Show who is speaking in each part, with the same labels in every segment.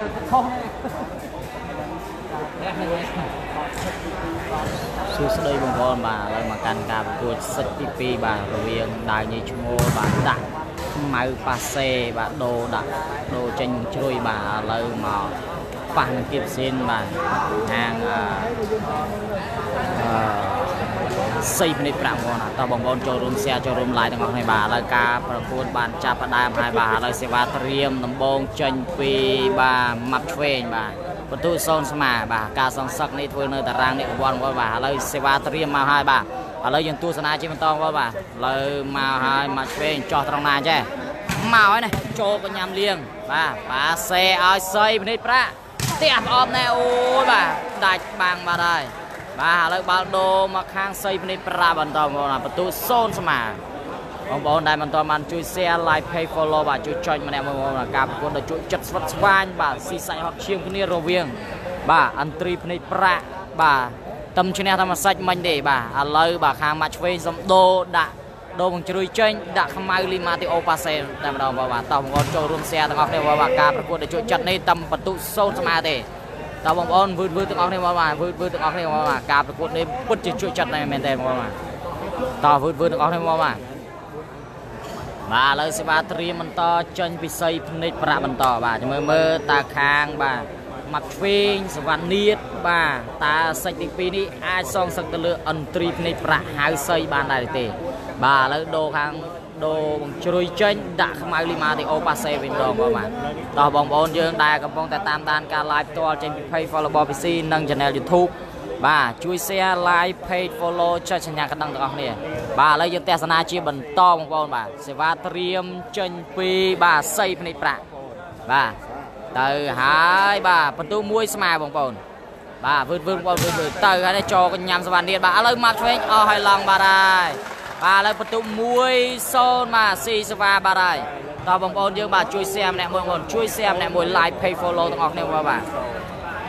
Speaker 1: ខុសសួស្តីបងប្អូនបាទឥឡូវមកកាន់ការប្រកួតសិតទី2បាទរវាងដាវញីឈ្មោលបាទដាក់ម៉ៅប៉ាសេបាទដូរដាក់ដូរចេញជ្រួយបាទឥឡូវមកប៉ះនឹងគៀបស៊ីនបាទហាងអឺ អឺសីភ្នែកប្រាក់បងណាតោះបងប្អូនចូលរួម share ចូលរួម like ទាំងអស់គ្នាបាទឥឡូវការប្រកួតបានចាប់ផ្ដើមហើយបាទឥឡូវសេវាត្រៀមដំបងចេញពីបាទម៉ាប់ឆ្វេងបាទបន្ទូសូនស្មាបាទការសងសឹកនេះធ្វើនៅតារាងនេះវ័នវល់បាទឥឡូវសេវាត្រៀមមកហើយបាទឥឡូវយើងទស្សនាជាបន្តវល់បាទឥឡូវមកហើយម៉ាប់ឆ្វេងចោះត្រង់ណាចេះមកហើយណាចូលកញ្ញាំលៀងបាទប៉ាសេឲ្យសៃភ្នែកប្រាក់ផ្ទះផ្អមណែអូយបាទដាច់បាំងបាត់ហើយ បាទឥឡូវបាល់ដូរមកខាងសីភ្នែកប្រាបន្តបងប្អូនបន្ទូសូនស្មាបងប្អូនដែលមិនទាន់បានជួយ share like page follow បាទជួយចុចម្នាក់មួយមកការប្រកួតដល់ជួយចិត្តស្វិតស្វាញបាទស៊ីសាច់ហត់ឈាមគ្នារវាង បាទអន្ត្រីភ្នែកប្រាក់បាទតំឈ្នះធម្មសាច់មិញទេបាទឥឡូវបាទខាងម៉ាត់ឆ្វេងសំដូរដាក់ដូរបង្ជ្រួយចេញដាក់ខ្មៅលីម៉ាទីអូប៉ាសេតែម្ដងបាទតោះបងប្អូនចូលរួម share ទាំងអស់គ្នាបាទការប្រកួតដល់ជួយចិត្តនេះតំបន្ទុសូនស្មើទេ តើបងប្អូនវឺតវឺតទាំងអស់គ្នាបងបាទវឺតវឺតទាំងអស់គ្នាបងបាទការប្រកួតនេះពិតជាជួយចិត្តណាស់មែនតើបងបាទតើវឺតវឺតទាំងអស់គ្នាបងបាទបាទឥឡូវសេវាត្រៀមបន្តចេញពិសីភ្នែកប្រាក់បន្តបាទមើលមើលតើខាងបាទមកឆ្វេងសវណ្ណនៀតបាទតើសិចទី2នេះអាចសងសឹកទៅលើអន្ត្រីភ្នែកប្រាក់ហៅសីបានដែរទេ បាទឥឡូវដូរខាង ដូរបង្ជ្រុយចេញដាក់ខ្មៅលីម៉ាទីអូប៉ាសេវិញម្ដងបងបាទតោះបងប្អូនយើងដែលកំពុងតែតាមដានការ live ផ្ទាល់ចេញពី page follow របស់ PC និង channel YouTube បាទជួយ share like page follow ចុចសញ្ញាកណ្ដឹងទាំងអស់គ្នាបាទឥឡូវយើងទស្សនាជាបន្តបងប្អូនបាទសេវាត្រៀមចេញពីបាទសីភ្នែកប្រាក់បាទទៅហើយបាទបន្ទូមួយស្មើបងប្អូនបាទវឺតវឺតបងប្អូនវឺតវឺតទៅហើយចោកញ្ញាំសវណ្ណនេះបាទឥឡូវមកឆ្វេងអស់ហើយឡងបាទហើយ បាទឥឡូវបន្ទូ1-0បាទស៊ីសវ៉ាបាទហើយតើបងប្អូនយើងបាទជួយ share ម្នាក់មួយបងប្អូនជួយ share ម្នាក់មួយ like page follow ទាំងអស់គ្នាបាទ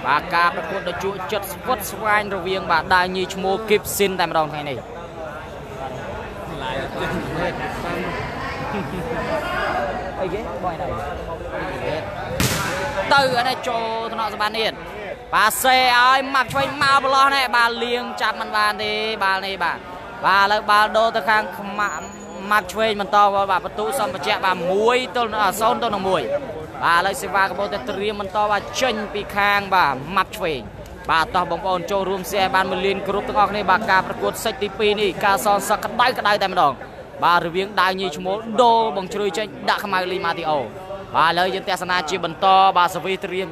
Speaker 1: បាទការប្រកួតដ៏ជក់ចិត្តស្ពុតស្វាញរវាង បាទដាវញីឈ្មោះគីបស៊ីនតែម្ដងថ្ងៃនេះអីគេបងឯងទៅអានេះចូលថ្នាក់សម្បត្តិនេះបាទសេឲ្យម៉ាប់ឆ្វេងមកប្រឡោះនេះបាទលៀងចាប់មិនបានទេបាល់នេះបាទ បាទឥឡូវបាល់ដូរទៅខាងខ្មាក់ម៉ាប់ឆ្វេងបន្តបាទបន្ទូសំបច្ចៈបាទ1ទល់0ទល់នឹង1បាទឥឡូវសេវាកំពុងតែត្រៀមបន្តបាទចេញពីខាងបាទម៉ាប់ឆ្វេងបាទតោះបងប្អូនចូលរួម share បានមួយលានគ្រប់ទាំងអស់គ្នាបាទការប្រកួតសិចទី2នេះការសងសឹកក្តៅក្តៅតែម្ដងបាទរវាងដាវញីឈ្មោះដូបង្ជ្រួយចេញដាក់ខ្មៅលីម៉ាទីអូបាទឥឡូវយើងទស្សនាជាបន្តបាទសវីត្រៀម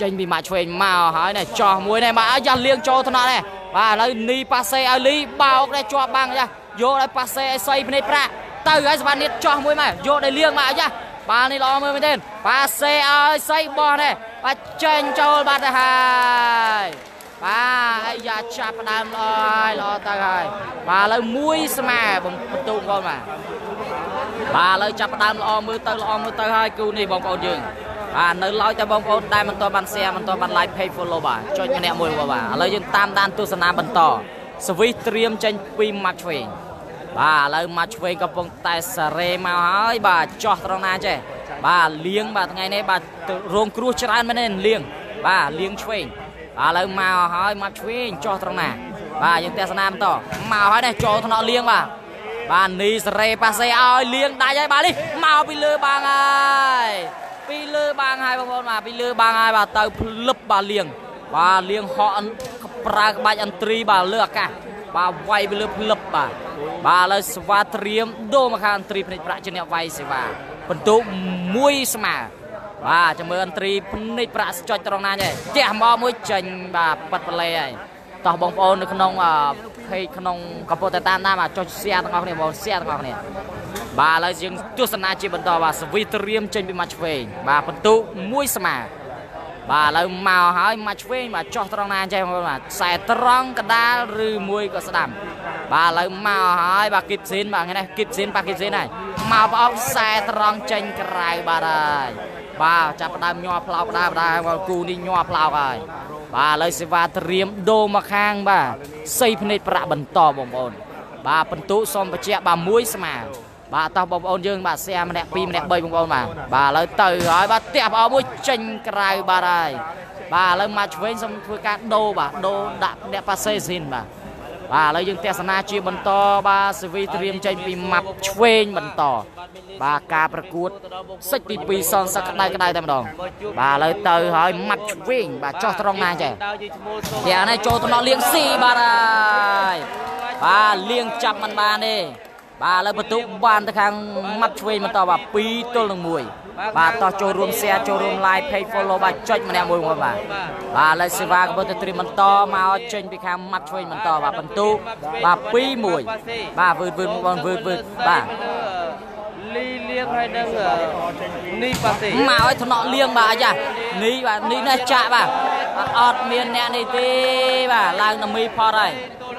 Speaker 1: ចេញពីម៉ាក់ឆ្វេងមកហើយនេះចោះមួយនេះបាទយ៉ាស់លៀងចូលថ្នាក់នេះ បាទឥឡូវនីប៉ាសេឲ្យលីបោកនេះជាប់បាំងយ៉ាយកឲ្យប៉ាសេឲ្យសៃភ្នែកប្រាក់ទៅហើយសវណ្ណនេះចោះមួយមកយកឲ្យលៀងមកយ៉ាបាល់នេះល្អមើលមែនទេប៉ាសេឲ្យសៃបោះនេះបាទចេញចូលបាត់ទៅហើយបាទអាយ៉ាចាប់ផ្ដើមល្អហើយល្អទៅហើយបាទឥឡូវមួយស្មើបន្ទូកូនបាទបាទឥឡូវចាប់ផ្ដើមល្អមើលទៅល្អមើលទៅហើយគូនេះបងប្អូនយើង បាទនៅឡើយតែបងប្អូនដែលមិនទាន់បាន share មិនទាន់បាន like page follow បាទចុចម្នាក់មួយបាទឥឡូវយើងតាមដានទស្សនាបន្តសវិសត្រៀមចេញពីម៉ាត់ឆ្វេងបាទឥឡូវម៉ាត់ឆ្វេងកំពុងតែសារ៉េមកហើយបាទចោះត្រង់ណាចេះបាទលៀងបាទថ្ងៃនេះបាទរងគ្រោះច្រើនមែនទេលៀងបាទលៀងឆ្វេងបាទឥឡូវមកហើយម៉ាត់ឆ្វេងចោះត្រង់ណា បាទយើងទស្សនាបន្តមកហើយនេះចូលថ្នាក់លៀងបាទបាទនីសារ៉េប៉ាសេឲ្យលៀងដាច់ហើយបាទនេះមកពីលើបាំងហើយ ពីលើបាំងហើយបងប្អូនបាទពីលើបាំងហើយបាទទៅភ្លឹបបាទលៀងបាទលៀងហក់ប្រើក្បាច់អន្ត្រីបាទលើអាកាសបាទវាយពីលើភ្លឹបបាទបាទឥឡូវសេវាត្រៀមដូរមកខាងអន្ត្រីភ្នែកប្រាក់ជាអ្នកវាយសេវាបន្ទុកមួយស្មើបាទចាំមើលអន្ត្រីភ្នែកប្រាក់ចុចត្រង់ណាចេះជះមកមួយចេញបាទប៉ាត់ប្លេហើយតោះបងប្អូននៅក្នុង page ក្នុងកំពុងតែតាមដានបាទចុច share ទាំងអស់គ្នាបង share ទាំងអស់គ្នាបាទឥឡូវយើងទស្សនាជាបន្តបាទសវីត្រៀមចេញពីម៉ាត់ឆ្វេងបាទពិន្ទុមួយស្មើបាទឥឡូវមកហើយមកឆ្វេងបាទចោះត្រង់ណាអញ្ចឹងបងប្អូនបាទខ្សែត្រង់កដាលឬមួយក៏ស្ដាំបាទឥឡូវមកហើយបាទគីបស៊ីនបាទថ្ងៃនេះគីបស៊ីនប៉ះគីបស៊ីនហើយមកប្រអប់ខ្សែត្រង់ចេញក្រៅបាទហើយបាទចាប់ដើមញ័រផ្លោកដាបដាគូនេះញ័រផ្លោកហើយ បាទឥឡូវសេវាត្រៀមដូរមកខាងបាទសីភ្នែកប្រាក់បន្តបងប្អូន បាទបន្ទុសំបជាបាទមួយស្មើបបាទតោះបងប្អូនយើងបាទ share ម្នាក់2ម្នាក់3បងប្អូនបាទបាទឥឡូវទៅហើយបាទផ្ទះបងមួយចេញក្រៅបាទហើយបាទឥឡូវមកឆ្វេងសូមធ្វើការដូរបាទដូរដាក់អ្នកប៉ាសេស៊ីនបាទ បាទឥឡូវយើងទស្សនាជាបន្តបាទសេវីត្រៀមចេញពីម៉ាប់ឆ្វេងបន្តបាទការប្រកួតសិចទី2សងសឹកក្តៅក្តៅតែម្ដងបាទឥឡូវទៅហើយម៉ាប់ឆ្វេងបាទចោះត្រង់ណាចេះទាំងនេះចូលតំណលៀងស៊ីបាទហើយបាទលៀងចាប់មិនបានទេបាទឥឡូវបន្ទុកបានទៅខាងម៉ាប់ឆ្វេងបន្តបាទ2ទល់នឹង1 បាទតោះចូលរួម share ចូលរួម like page follow បាទចុចម្នាក់មួយមកបាទបាទឥឡូវសេវាកំពុងតែត្រៀមបន្តមកចេញពីខាងម៉ាត់ឆ្វេងបន្តបាទបន្ទុកបាទ2 1បាទវឺតវឺតបងវឺតវឺតបាទ
Speaker 2: លីលៀងហើយនឹងនីប៉ាសេ
Speaker 1: មកឲ្យថ្នាក់លៀងបាទអាយ៉ានេះបាទនេះនេះចាក់បាទអត់មានអ្នកនេះទេបាទឡើងដល់មីផតហើយ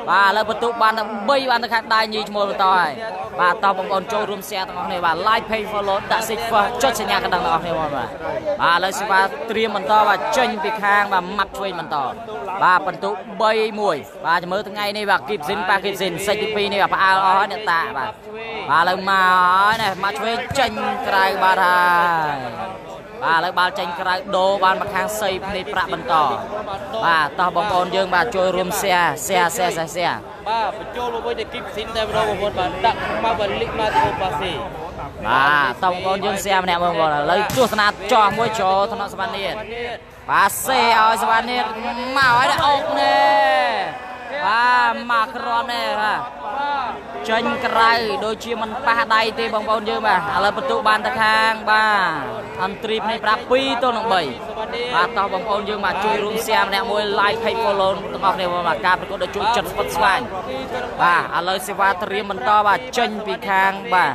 Speaker 1: បាទឥឡូវបន្ទុកបានតែ3បានទៅខាងដៃញីឈ្មោះបន្តហើយបាទតោះបងប្អូនចូលរួម share ទាំងអស់គ្នាបាទ like page follow ដាក់ sig first ចុចសញ្ញាកណ្ដឹងទាំងអស់គ្នាបងបាទបាទឥឡូវសេវាត្រៀមបន្តបាទចេញពីខាងបាទម៉ាត់ឆ្វេងបន្តបាទបន្ទុក3 1បាទមើលថ្ងៃនេះបាទគីបស៊ីនប៉ាគីបស៊ីនសេចទី2នេះបាទផ្អើលអស់ហើយអ្នកតាបាទបាទឥឡូវមកហើយនេះម៉ាត់ឆ្វេងចេញក្រៅបាទហើយ បាទឥឡូវបាល់ចេញក្រៅដូរបានមកខាងសីភ្នែកប្រាក់បន្តបាទតោះបងប្អូនយើងបាទជួយរួម share share share share
Speaker 2: បាទបញ្ចូលមកវិញទៅគីបស៊ីនតែម្ដងបងប្អូនបាទដាក់មកបាទលីកមកទៅប៉ាស៊ី
Speaker 1: បាទតោះបងប្អូនយើង share ម្នាក់បងប្អូនឥឡូវទស្សនាចោះមួយចូលថ្នាក់សវណ្ណនេះបាទសេឲ្យសវណ្ណនេះមកឲ្យអុកនេះ បាទមកក្រំនេះបាទចេញក្រៅដូចជាមិនប៉ះដៃទេបងប្អូនយើងបាទឥឡូវបន្ទុកបានទៅខាងបាទអន្ត្រីនេះប្រាប់2ទល់នឹង3បាទតោះបងប្អូនយើងបាទជួយរួម share ម្នាក់មួយ like page follow ទាំងអស់គ្នាបាទការប្រកួតដូចជួយចិត្តស្វិតស្វាញបាទឥឡូវសេវាត្រៀមបន្តបាទចេញពីខាងបាទ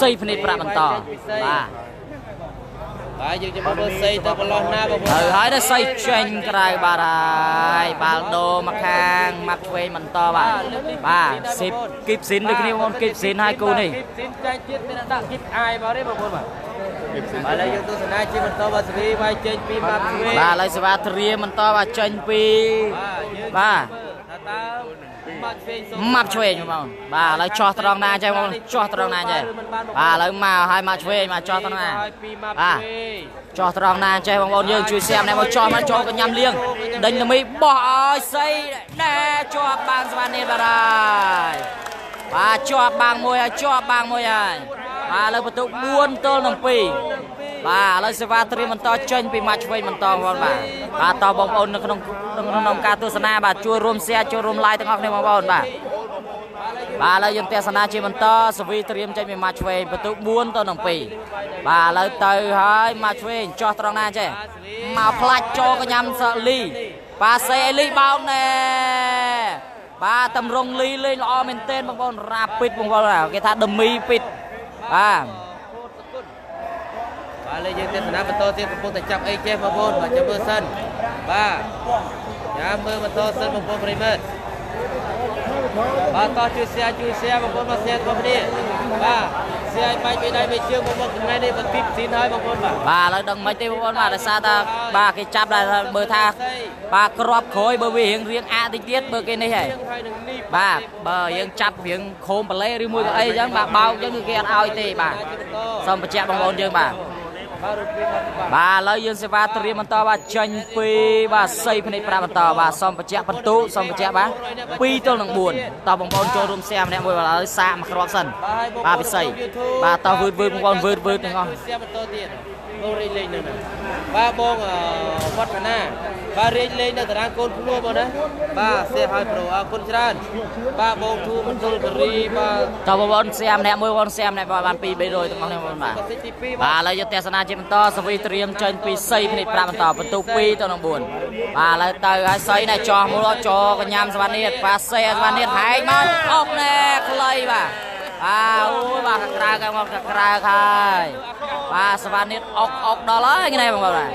Speaker 1: សីភ្នែកប្រាក់បន្តបាទ
Speaker 2: បាទយើងចាំមើលសីទៅប្រឡោះណាបងប្អូន
Speaker 1: ទៅហើយទៅសីចេញក្រៅបាទហើយបាល់ដូមកខាងមកឆ្វេងបន្តបាទបាទស៊ីបគីបស៊ីនដូចគ្នាបងប្អូនគីបស៊ីនហើយគូនេះគីប
Speaker 2: ស៊ីនចាញ់ជាតិមានដាក់គីបអាយមកទេបងប្អូនបាទបាទឥឡូវយើងទស្សនាជាបន្តបាទសេរីវាយចេញពីមកឆ្វេង
Speaker 1: បាទឥឡូវសេវាត្រៀមបន្តបាទចេញពីបាទតើម៉ាប់ឆ្វេង ម៉ាប់ឆ្វេងបងបាទឥឡូវចោះត្រង់ណាចេះបងចោះត្រង់ណាចេះបាទឥឡូវមកឲ្យម៉ាប់ឆ្វេងមកចោះត្រង់ណាបាទចោះត្រង់ណាចេះបងប្អូនយើងជួយសៀមណែមកចោះមកចូលកញ្ញាំលៀងដេញលមីបោះឲ្យសីណែជាប់បាងស្វានេះបាទហើយបាទជាប់បាងមួយហើយជាប់បាងមួយហើយ បាទឥឡូវបន្ទុក4ទល់នឹង2បាទឥឡូវសេវាត្រៀមបន្តចេញពីម៉ាច់ឆ្វេងបន្តបងប្អូនបាទបាទតបងប្អូននៅក្នុងក្នុងការទស្សនាបាទជួយរួម share ជួយរួម like ទាំងអស់គ្នាបងប្អូនបាទបាទឥឡូវយើងទស្សនាជាបន្តសវីត្រៀមចេញពីម៉ាច់ឆ្វេងបន្ទុក4ទៅនឹង2បាទឥឡូវទៅហើយម៉ាច់ឆ្វេងចោះត្រង់ណាចេះមកផ្លាច់ចូលកញ្ញាំសលីបាទសេអេលីបោកណែបាទតម្រងលីលេងល្អមែនទែនបងប្អូនរ៉ាពីតបងប្អូនគេថាដមីពីត បាទ
Speaker 2: បាទលើយើងទេសនាបន្តទៀតកំពុងតែចាប់អីចេះបងប្អូនបាទចាំមើលសិនបាទចាំមើលបន្តសិនបងប្អូនប្រិមិត្ត បាទតោះជួយ share ជួយ share បងប្អូនមក share បងប្អូនបាទ share ឲ្យបាច់ពីដៃពីជើងបងប្អូនថ្ងៃនេះមកទីស៊ីនហើយបងប្អូនបាទ
Speaker 1: បាទឥឡូវដឹងមិនទេបងប្អូនបាទដោយសារតែបាទគេចាប់ដែរមើលថាបាទក្របក្រោយបើវារៀងរៀងអាតិចទៀតបើគេនេះហើយបាទបើយើងចាប់រៀងខោមបលេឬមួយក៏អីអញ្ចឹងបាទបោកអញ្ចឹងគឺគេអត់ឲ្យទេបាទសូមបញ្ជាក់បងប្អូនយើងបាទ បាទឥឡូវយើងសេវាត្រៀមបន្តបាទចេញពីបាទសីភ្នែក5បន្តបាទសូមបញ្ជាក់បន្ទូសូមបញ្ជាក់បាទ2ទល់នឹង4តោះបងប្អូនចូលរួម share ម្នាក់មួយបាទឥឡូវសាកមួយគ្រាប់សិនបាទពិសីបាទតោះវឺតវឺតបងប្អូនវឺតវឺតទាំងអស់
Speaker 2: share បន្តទៀតបងរីលេងនៅណាបាទបងវត្តណាបាទរៀងលេងនៅតារាងកូនភ្នួបងណាបាទសេះឲ្យប្រូអរគុណច្រើនបាទបងធូមន្ទលបរីបាទ
Speaker 1: តើបងប្អូនសៀមម្នាក់មួយបងសៀមម្នាក់បាន2 300ទាំងអស់នេះបងបាទបាទឥឡូវយកទស្សនាជាបន្តសវីត្រៀមចេញពីសីភ្នែក5បន្តបន្ទុក2ទៅនឹង4បាទឥឡូវទៅហើយសីណែចោះមួយចោកញ្ញាំសវណ្ណនេះបាទសេសវណ្ណនេះហែកមកអុកណែខ្លីបាទ បាទអូយបាទក្រៅកមកក្រៅហើយបាទសវណ្ណនេះអុកអុកដល់ហើយនេះបងប្អូនបាទ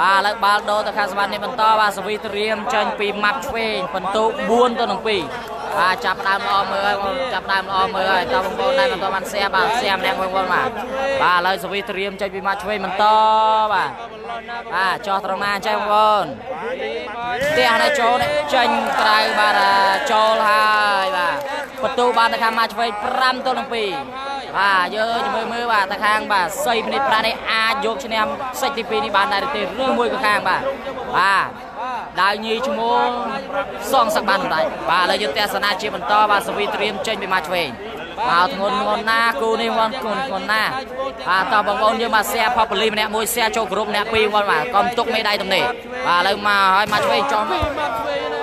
Speaker 1: បាទឥឡូវបាល់ដូរទៅខាងសវណ្ណនេះបន្តបាទសវីត្រៀមចេញពីម៉ាប់ឆ្វេងបន្ទុក4ទៅនឹង2 បាទចាប់ដើមល្អមើលហើយបងចាប់ដើមល្អមើលហើយតើបងប្អូនដែរបន្តបាន share បាទ share ម្នាក់បងប្អូនបាទបាទឥឡូវសវីត្រៀមចេញពីម៉ាប់ឆ្វេងបន្តបាទបាទចោះត្រង់ណាចេះបងប្អូនផ្ទះនេះចូលនេះចេញក្រៅបាទចូលហើយបាទបន្ទូបានទៅខាងមកឆ្វេង5ទល់នឹង2បាទយើងមើលមើលបាទទៅខាងបាទសីភ្នែកប្រាក់នេះអាចយកឈ្នះសេចទី2នេះបានដែរទេឬមួយក៏ខាងបាទបាទ ដាវញីឈ្មោះសងសឹកបានសម្រេចបាទឥឡូវយើងទស្សនាជាបន្តបាទសវីត្រៀមចេញពីមកឆ្វេងមកធ្ងន់ធ្ងន់ណាគូនេះវ៉ាន់ធ្ងន់ធ្ងន់ណាបាទតោះបងប្អូនយើងមក share ផបលីម្នាក់មួយ share ចូលក្រុមអ្នកពីរវ៉ាន់បាទកុំទុកមេដៃទំនេរបាទឥឡូវមកហើយមកឆ្វេងចង់
Speaker 2: ពីមកឆ្វេងណា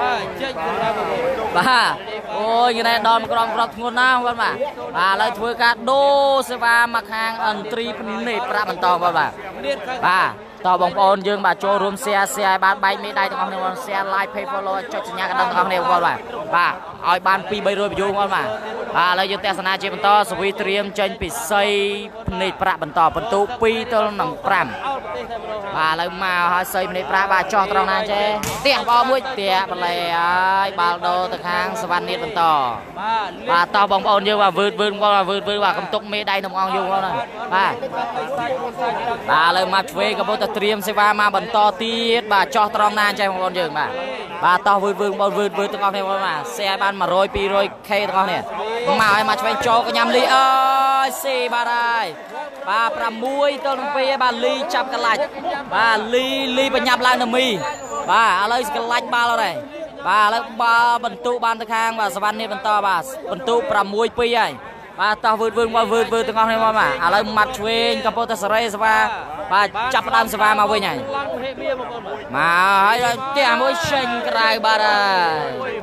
Speaker 2: បាទចេញទៅដល់បងប្អូន
Speaker 1: បាទអូយគេដល់ក្រំក្របធ្ងន់ណាស់បងបាទបាទឥឡូវធ្វើការដូរសេវាមកខាងអន្ត្រីភ្នែកប្រាក់បន្តបងបាទ
Speaker 2: នេះខាង
Speaker 1: បាទ តបងប្អូនយើងបាទចូលរួម share share ឲ្យបានបែកមេដៃទាំងអស់គ្នាបង share like page follow ចុចសញ្ញាកណ្ដឹងទាំងអស់គ្នាបងបាទបាទឲ្យបាន2 300 view បងបាទបាទឥឡូវយើងទស្សនាជាបន្តសវីត្រៀមចេញពីសីភ្នែកប្រាក់បន្តបន្ទូ2ទល់នឹង5
Speaker 2: អោប្រទេសតែម្ដង
Speaker 1: បាទឥឡូវមកហើយសីភ្នែកប្រាក់បាទចោះត្រង់ណាចេះផ្ទះបងមួយផ្ទះបលែហើយបាល់ដូរទៅខាងសវណ្ណនៀតបន្ត
Speaker 2: បាទ
Speaker 1: បាទតោះបងប្អូនយើងបាទវឺតវឺតបងវឺតវឺតបាទកំទុកមេដៃក្នុងអង្គយើងបងណាបាទ
Speaker 2: សាច់មុនសាច់ដល់
Speaker 1: បាទឥឡូវមកឆ្វេងកំពុងតែត្រៀមសេវាមកបន្តទៀតបាទចោះត្រង់ណាចេះបងប្អូនយើងបាទបាទតោះវឺតវឺតបងវឺតវឺតទាំងអស់គ្នាបងបាទ share បាន100 200k ទាំងអស់គ្នាមកហើយមកឆ្វេងចូលកញ្ញាំលីអើយស៊ីបាទហើយបាទ6ទល់នឹង2ហើយបាទលីចាប់កន្លាច់បាទលីលីបញ្ញាប់ឡើងនៅមីបាទឥឡូវកន្លាច់បាល់ហើយបាទឥឡូវបាល់បន្ទុបានទៅខាងបាទសវណ្ណនេះបន្តបាទបន្ទុ6 2ហើយបាទតោះវឺតវឺតមកវឺតវឺតទាំងអស់គ្នាមកបាទឥឡូវម៉ាត់ឆ្វេងកំពុងតែសេរីសេវា បាទចាប់ផ្ដើមសេវាមកវិញហើយ
Speaker 2: ឡើងហេបៀបងប្អូនបាទ
Speaker 1: មកហើយផ្ទះមួយចេញក្រៅបាទហើយ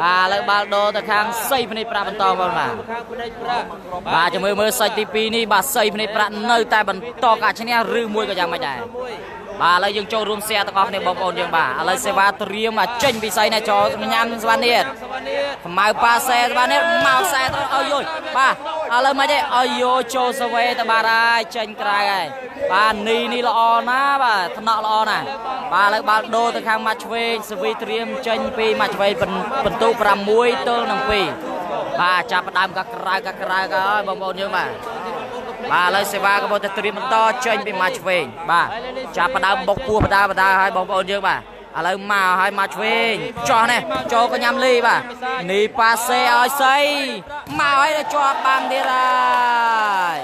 Speaker 1: បាទឥឡូវបាល់ដូរទៅខាងសីភ្នែកប្រាក់បន្តបងបាទ
Speaker 2: ខាងផ្នែកប្រាក់
Speaker 1: បាទចាំមើលមើលសាច់ទី2នេះបាទសីភ្នែកប្រាក់នៅតែបន្តការឈ្នះឬមួយក៏យ៉ាងម៉េចដែរ
Speaker 2: មួយ
Speaker 1: បាទឥឡូវយើងចូលរួម share ទាំងអស់គ្នាបងប្អូនយើងបាទឥឡូវសេវាត្រៀមមកចេញពីសីនេះចូលញ៉ាំស្វានៀត
Speaker 2: សវណ្ណនេះ
Speaker 1: ខ្មៅប៉ាសែស្វានៀតមកសែត្រូវឲ្យយយបាទឥឡូវមិនទេឲ្យយោចូលសវេទៅបាទហើយចេញក្រៅហើយបាទនីនេះល្អណាស់បាទថ្នាក់ល្អណាស់បាទឥឡូវបាល់ដូរទៅខាងម៉ាត់ឆ្វេងសវីត្រៀមចេញពីម៉ាត់ឆ្វេងបន្ទុ6ទល់នឹង2បាទចាប់ផ្ដើមកាក្រៅកាក្រៅក៏ហើយបងប្អូនយើងបាទ បាទឥឡូវសេវាក៏មកតែត្រៀមបន្តចេញពីម៉ាត់ឆ្វេងបាទចាប់ផ្ដើមបុកពោះបដាបដាហើយបងប្អូនយើងបាទឥឡូវមកហើយមកឆ្វេងចោះនេះចូលកញ្ញាំលីបាទនីប៉ាសេឲ្យសៃមកហើយដល់ជាប់បាំងទៀតហើយ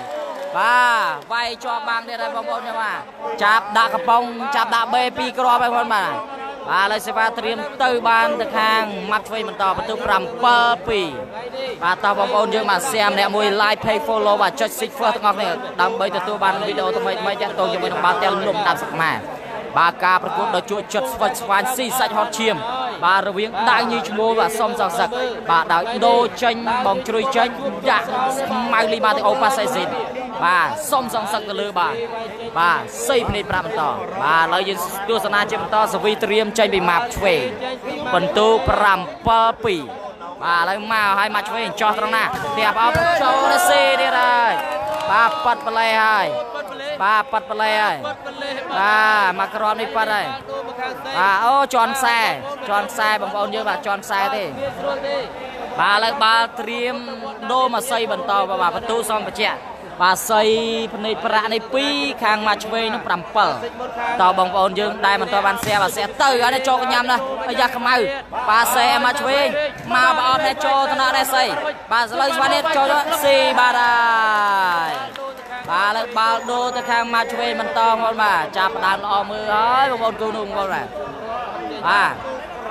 Speaker 1: បាទវាយជាប់បាំងទៀតហើយបងប្អូនខ្ញុំបាទចាប់ដាក់កំប៉ុងចាប់ដាក់បេពីរគ្រាប់ហើយបងប្អូនបាទ បាទឥឡូវសេវាត្រៀមទៅបានទៅខាងម៉ាត់ឆ្វេងបន្តបន្ទុក7 2បាទតោះបងប្អូនយើងបាទ share ម្នាក់មួយ like page follow បាទចុច seek first ទាំងអស់គ្នាដើម្បីទទួលបានវីដេអូថ្មីថ្មីតាក់ទងជាមួយនឹងបាល់ទះលំដាប់សកខ្មែរបាទការប្រកួតដ៏ជក់ចិត្តស្វិតស្វាញស៊ីសាច់ហត់ឈាម បាទរវាងដៅញីឈ្មោះបាទសុំសងសឹកបាទដោយដូរចេញបងជ្រុយចេញដាក់ម៉ៅលីម៉ាទីអូប៉ាសៃស៊ីន បាទសុំសងសឹកទៅលើបាទបាទសីភ្នែក5បន្តបាទឥឡូវយើងទស្សនាជាបន្តសវីត្រៀមចេញពីម៉ាប់ឆ្វេងបន្ទូ7 2បាទឥឡូវមកឲ្យមកឆ្វេងចោះត្រង់ណាផ្ទះបោចូលទៅសេទៀតហើយបាទប៉ាត់ប្លែហើយ
Speaker 2: ប៉ាត់ប្លេ
Speaker 1: បាទប៉ាត់ប្លែហើយ
Speaker 2: ប៉ាត់ប្លេ
Speaker 1: បាទមកក្រមនេះប៉ាត់ហើយ
Speaker 2: ទូមកខាងសេ
Speaker 1: បាទអូជន់ខ្សែជន់ខ្សែបងប្អូនយើងបាទជន់ខ្សែទេ
Speaker 2: វាស្រួលទេ
Speaker 1: បាទឥឡូវបាល់ត្រៀមដូរមកសីបន្តបាទបន្ទូសំបច្ចៈ បាទសីភ្នែកប្រាក់នេះ2ខាងមកឆ្វេងនឹង7
Speaker 2: សិចមុនខាង
Speaker 1: តបងប្អូនយើងដែលបន្តបានសែបាទសែទៅហើយនេះចូលកញ្ញាំណាអាយ៉ាខ្មៅបាទសែមកឆ្វេងមកប្រអប់នេះចូលថ្នាក់នេះសីបាទស្លូវស្វានេះចូលស៊ីបាទហើយបាទឥឡូវបាល់ដូរទៅខាងមកឆ្វេងបន្តបងប្អូនបាទចាប់ផ្ដើមល្អមើលហើយបងប្អូនគូនោះបងប្អូនបាទបាទ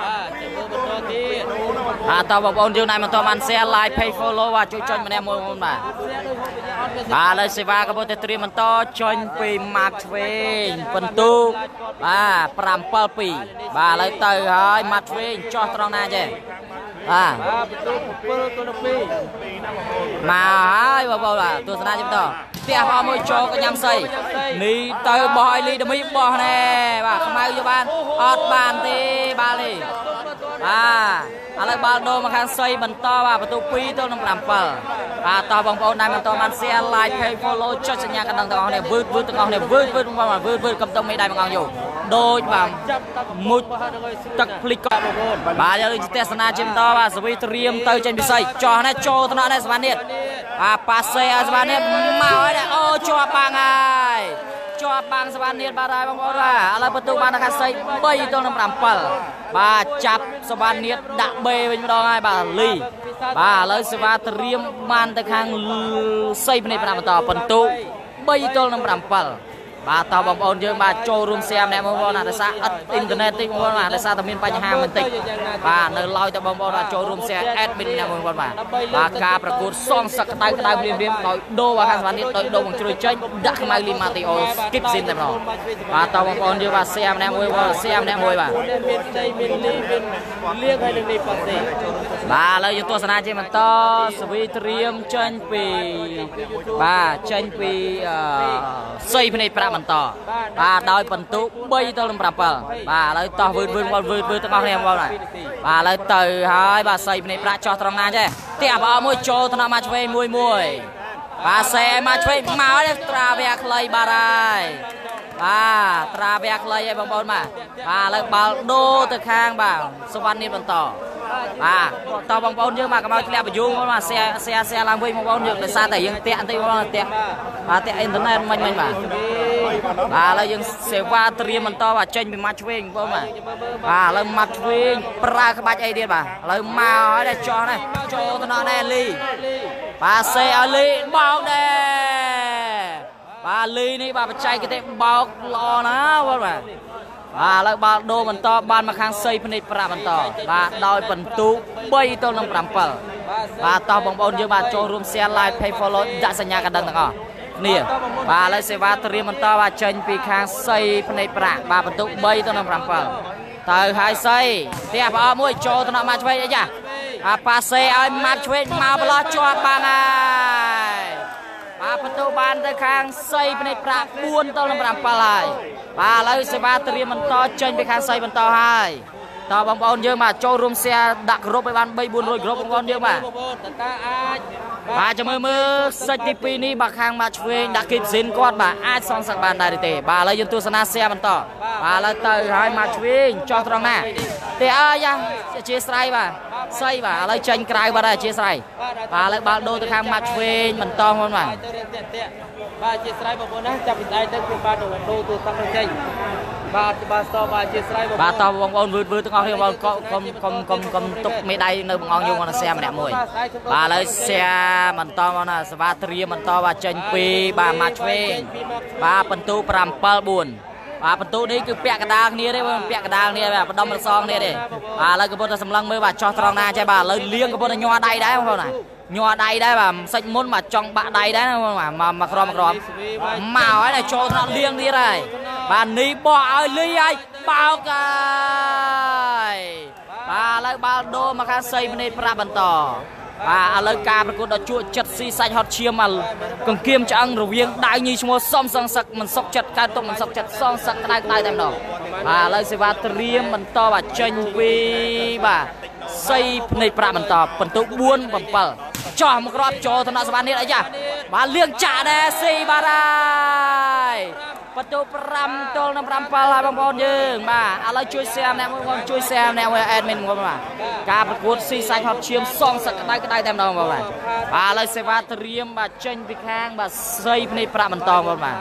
Speaker 2: បាទចាំមើលបន្តទៀត
Speaker 1: បាទតើបងប្អូនយើងដែលមិនទាន់បាន share like page follow បាទជួយចុចម្នាក់មួយបងបាទបាទឥឡូវសេវាក៏ពុទ្ធតែត្រៀមបន្តចុញពីម៉ាត់ឆ្វេងបន្ទូបាទ5 7 2បាទឥឡូវទៅហើយម៉ាត់ឆ្វេងចោះត្រង់ណាចេះបាទ
Speaker 2: បាទបន្ទូ7ទល់នឹង2
Speaker 1: មកហើយបងប្អូនបាទទស្សនាជំតផ្ទះបងមួយចូលកញ្ញាំសីនេះទៅបោះឲ្យលីដមីបោះណែបាទខ្មៅយកបានអត់បានទេបាល់នេះបាទឥឡូវបាល់ដូរមកខាងសីបន្តបាទបន្ទូ2ទល់នឹង7បាទតោះបងប្អូនដែលមិនតបាន share like page follow ចុចសញ្ញាកណ្ដឹងទាំងអស់គ្នាវឺតវឺតទាំងអស់គ្នាវឺតវឺតបងប្អូនវឺតវឺតកំតុងមេដៃបងអង្គយកដូចបាទ
Speaker 2: ចាប់តាប់
Speaker 1: មុជ
Speaker 2: បោះនឹងឲ្យស្រួល
Speaker 1: ទឹកភ្លេចក៏បងប្អូនបាទយើងទស្សនាជាបន្តបាទសវីត្រៀមទៅចេញពិសីចោះនេះចូលថ្នាក់នេះសវណ្ណនេះបាទប៉ាសេឲ្យសវណ្ណនេះមកហើយអូជាប់បាំងហើយជាប់បាំងសវណ្ណនាតបាទហើយបងប្អូនបាទឥឡូវបន្ទុកបានខាសី3ទល់នឹង7 បាទចាប់សវណ្ណនាតដាក់បេវិញម្ដងហើយបាទលីបាទឥឡូវសេវាត្រៀមបានទៅខាងសីភ្នែកប្រាំបន្តបន្ទុក3ទល់នឹង7 បាទតើបងប្អូនយើងបាទចូលរួមសៀមអ្នកបងប្អូនអាដោយសារអត់អ៊ីនធឺណិតតិចបងប្អូនបាទដោយសារតែមានបញ្ហាបន្តិចបាទនៅឡើយតែបងប្អូនបាទចូលរួមសៀ admin អ្នកបងប្អូនបាទបាទការប្រកួតសងសឹកក្តៅក្តៅព្រាមព្រាមដោយដូរអាហារសវណ្ណនេះដោយដូរបង្ជ្រួយចេញដាក់ខ្មៅលីម៉ាទីអូ skip ស៊ីនតែម្ដងបាទតើបងប្អូនយើងបាទសៀមអ្នកមួយបាទសៀមអ្នកមួយបាទ
Speaker 2: មានជ័យមានលីមានលៀងហើយនឹងនេះប៉ាសេ
Speaker 1: បាទឥឡូវយើងទស្សនាជាបន្តសវីត្រៀមចេញពីបាទចេញពីសីភ្នែកប្រាក់បន្តបាទដោយបន្ទុក3ទល់នឹង7បាទឥឡូវតោះវឺតវឺតវឺតវឺតវឺតទាំងអស់គ្នាបងបាទបាទឥឡូវទៅហើយបាទសៃភ្នែកប្រាក់ចោះត្រង់ណាចេះផ្ទះបើមួយចូលថ្នាក់មកឆ្វេងមួយមួយបាទសេមកឆ្វេងមកហើយត្រាវាខ្លីបាទហើយ បាទត្រាវាខ្លីហើយបងប្អូនបាទបាទឥឡូវបាល់ដូរទៅខាងបាទសុវណ្ណនេះបន្តបាទតបងប្អូនយើងបាទកុំឲ្យធ្លាក់បញ្យូបងបាទ share share share ឡើងវិញបងប្អូនយើងដោយសារតែយើងតាក់បន្តិចបងតាក់បាទតាក់អ៊ីនធឺណិតមិញមិញបាទបាទឥឡូវយើងសេវាត្រៀមបន្តបាទចេញពីម៉ាត់ឆ្វេងបងបាទបាទឥឡូវម៉ាត់ឆ្វេងប្រើក្បាច់អីទៀតបាទឥឡូវមកហើយដែរចោះនេះចូលទៅដល់នេះលីបាទសេឲ្យលីបោកដែរ បាទលីនេះបាទបច្ចេកទេសបោកល្អណាស់បងបាទបាទឥឡូវបាល់ដូរបន្តបានមកខាងសីភ្នែកប្រាក់បន្តបាទដោយបន្ទុក3ទល់នឹង7បាទតោះបងប្អូនយើងបាទចូលរួម share live pay follow ដាក់សញ្ញាកណ្ដឹងទាំងអស់គ្នាបាទឥឡូវសេវាត្រៀមបន្តបាទចេញពីខាងសីភ្នែកប្រាក់បាទបន្ទុក3ទៅនឹង7ទៅហើយសីផ្ទះប្រអប់មួយចូលទៅដល់មកឆ្វេងអីចាអាប៉ាសេឲ្យមកឆ្វេងមកប្រឡោះជាប់បានហើយ បាទបន្ទូបានទៅខាងសីភ្នែកប្រាក់4ទល់នឹង7ហើយបាទឥឡូវសេវាត្រៀមបន្តចេញពីខាងសីបន្តហើយតើបងប្អូនយើងបាទចូលរួម share ដាក់ក្រុមឲ្យបាន3 400ក្រុមបងប្អូនយើងបាទបងប្អូនតើអាចបាទចាំមើលមើលសិចទី2នេះបាទខាងបាទឆ្វេងដាក់គីបស៊ីនគាត់បាទអាចសងសឹកបានដែរទេបាទឥឡូវយើងទស្សនា share បន្តបាទឥឡូវទៅហើយមកឆ្វេងចោះត្រង់ណាទេអើយ៉ាអធិស្ឋានបាទ សៃបាទឥឡូវចេញក្រៅបាទអធិស្ឋានបាទឥឡូវបាល់ដូរទៅខាងមកឆ្វេងបន្តហ្នឹងបាទ
Speaker 2: បាទអធិស្ឋានបងប្អូនណាចាប់ពីដៃទៅគឺបាទដូរទូតាំងទៅចេញបាទបាទសបាទអធិស្ឋានបង
Speaker 1: បាទតបងប្អូនវឺតវឺតទាំងអស់គ្នាបងកុំកុំកុំកុំកុំទុកមេដៃនៅបងអង្គយើងមកសែម្នាក់មួយបាទឥឡូវសែបន្តមកណាសវ៉ាត្រៀមបន្តបាទចេញពីបាទមកឆ្វេងបាទបន្ទូ7 4 បាទបន្ទូនេះគឺពាក់កដាលគ្នាទេបងពាក់កដាលគ្នាបាទបដំរសងគ្នាទេបាទឥឡូវកំពុងតែសម្លឹងមើលបាទចោះត្រង់ណាចេះបាទឥឡូវលៀងកំពុងតែញ័រដៃដែរបងប្អូនណាញ័រដៃដែរបាទសាច់មុនបាទចង់បាក់ដៃដែរណាបងបាទមកក្រមក្រមមកហើយចូលថ្នាក់លៀងទៀតហើយបាទនេះបោះឲ្យលីហើយបោកហើយបាទឥឡូវបាល់ដូរមកខាងសីភ្នែកប្រាក់បន្ត បាទឥឡូវការប្រកួតដ៏ជក់ចិត្តស៊ីសាច់ហត់ឈាមមកកង្គៀមឆ្អឹងរវាងដៅញីឈ្មោះសំសងសឹកមិនសុកចិត្តកើតទុកមិនសុកចិត្តសងសឹកក្តៅក្តៅតែម្ដងបាទឥឡូវសេវាត្រៀមបន្តបាទចេញពីបាទ សីភ្នែកប្រាក់បន្តបន្ទុក4 7ចោះមកគ្រាប់ចូលឋានៈសវណ្ណនេះអីចាបាទលៀងចាក់ដែរស៊ីបាទហើយបន្ទូ5ទល់នឹង7ហើយបងប្អូនយើងបាទឥឡូវជួយ share អ្នកមួយបងជួយ share អ្នកមួយ admin បងបាទការប្រកួតស៊ីសាច់ហត់ឈាមសងសឹកក្តៅក្តៅតែម្ដងបងបាទបាទឥឡូវសេវាត្រៀមបាទចេញពីខាងបាទស្រីភ្នែកប្រាក់បន្តបងបាទ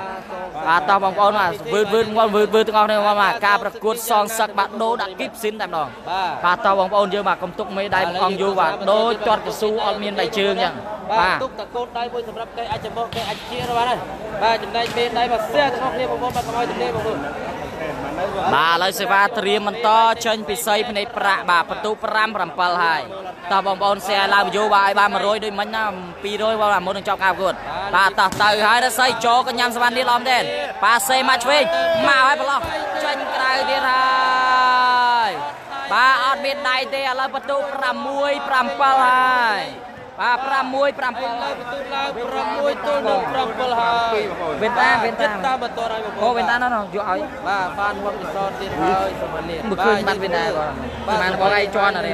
Speaker 1: បាទតោះបងប្អូនបាទវឺតវឺតបងវឺតវឺតទាំងអស់គ្នាបងបាទការប្រកួតសងសឹកបាទដូរដាក់គីបស៊ីនតែម្ដងបាទតោះបងប្អូនយើងបាទកុំទុកមេដៃបងអង្គយូរបាទដូចទាត់កស៊ូអត់មានដៃជើងចឹង
Speaker 2: បាទទុកតកូនដៃមួយសម្រាប់គេអាចចំបោះគេអាចជាបាទបាទចំណែកមេដៃមកស្ទះទាំងអស់គ្នាបងប្អូនបាទកុំឲ្យទំនេរបងប្អូន
Speaker 1: បាទឥឡូវសេវាត្រៀមបន្តចេញពិសីភ្នែកប្រាក់បាទបន្ទូ5 7ហើយតោះបងប្អូន share ឡើងវីដេអូបាទឲ្យបាន100ដូចមិញណា200បងមុននឹងចប់ការប្រកួតបាទតោះទៅហើយរស័យចូលកញ្ញាំសវណ្ណនេះឡំទេប៉ាសេមកឆ្វេងមកហើយប្រឡោះចេញក្រៅទៀតហើយបាទអត់មានដៃទេឥឡូវបន្ទូ6 7ហើយ បាទ6 7
Speaker 2: លើបន្ទូឡើង6ទល់នឹង7ហើយ
Speaker 1: វេនតាវេនតា
Speaker 2: តាមបន្តហើយបងប្អូន
Speaker 1: អូវេនតានោះយកឲ្យ
Speaker 2: បាទបានវត្តពិសោធន៍ទៀតហើយសមលា
Speaker 1: មើលឃើញបានវេនតាគាត់បានបងឯងជន់អី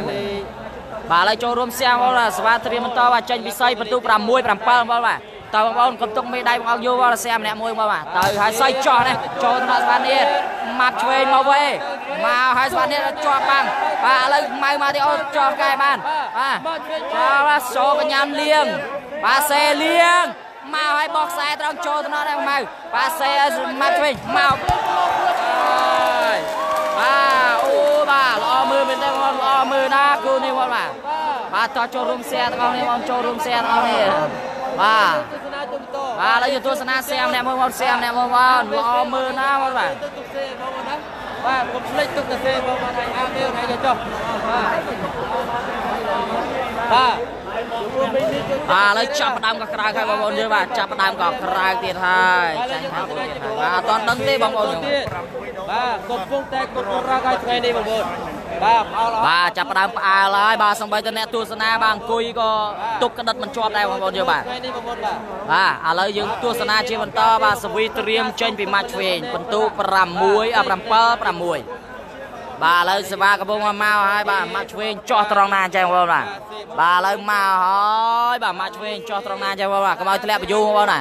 Speaker 1: បាទឥឡូវចូលរួមសៀងបងសវ៉ាត្រៀមបន្តបាទចេញពិសីបន្ទូ6 7បងបាទ តើបងប្អូនកុំទុកមេដៃបងអង្គយូវល់សែម្នាក់មួយមកបាទទៅហើយសៃចោះនេះចូលថ្នាក់ស្វានេះម៉ាត់ឆ្វេងមកវេមកហើយស្វានេះជាប់បាំងបាទឥឡូវម៉ៅមកទីអូជាប់កែបានបាទចូលចូលកញ្ញាំលៀងបាទសេលៀងមកហើយបោះខ្សែត្រង់ចូលទៅដល់ម៉ៅប៉ាសេមកវិញមកហើយបាទអូបាទល្អមើលមែនទេបងល្អមើលណាគូនេះបងបាទបាទតោះចូលរួមសែទាំងអស់នេះបងចូលរួមសែទាំងអស់នេះ បាទ
Speaker 2: ទស្សនាទុំត
Speaker 1: បាទឥឡូវយើងទស្សនាសែម្នាក់មួយបងសែម្នាក់មួយបងល្អមើលណាបងបាទ
Speaker 2: ទុកសេបងប្អូនណាបាទកុំភ្លេចទុកទៅសេបងប្អូនឲ្យអាមេឲ្យចុះបាទបាទជួ បមិញនេះជួយ
Speaker 1: បាទឥឡូវចាប់ផ្ដើមក៏ក្រៅហើយបងប្អូនយើងបាទចាប់ផ្ដើមក៏ក្រៅទៀតហើយចាញ់ហើយបងប្អូនបាទអត់ទាន់ដឹងទេបងប្អូនយើង
Speaker 2: បាទកំពុងតែកត់រកឲ្យថ្ងៃនេះបងប្អូនបាទផ្អើល
Speaker 1: បាទចាប់ផ្ដើមផ្អើលហើយបាទសំបីតែអ្នកទស្សនាបាទអង្គុយក៏ទុកក្តិតមិនជាប់ដែរបងប្អូនយើងបាទ
Speaker 2: ថ្ងៃនេះបងប្អូនបាទ
Speaker 1: បាទឥឡូវយើងទស្សនាជាបន្តបាទសវីត្រៀមចេញពីម៉ាច់ឆ្វេងបន្ទូ6អ7 6 បាទឥឡូវសេវាកំពុងមកមកហើយបាទម៉ាច់ឆ្វេងចោះត្រង់ណាអញ្ចឹងបងប្អូនបាទបាទឥឡូវមកហើយបាទម៉ាច់ឆ្វេងចោះត្រង់ណាអញ្ចឹងបងប្អូនបាទកុំឲ្យធ្លាក់បញ្យូបងប្អូនណា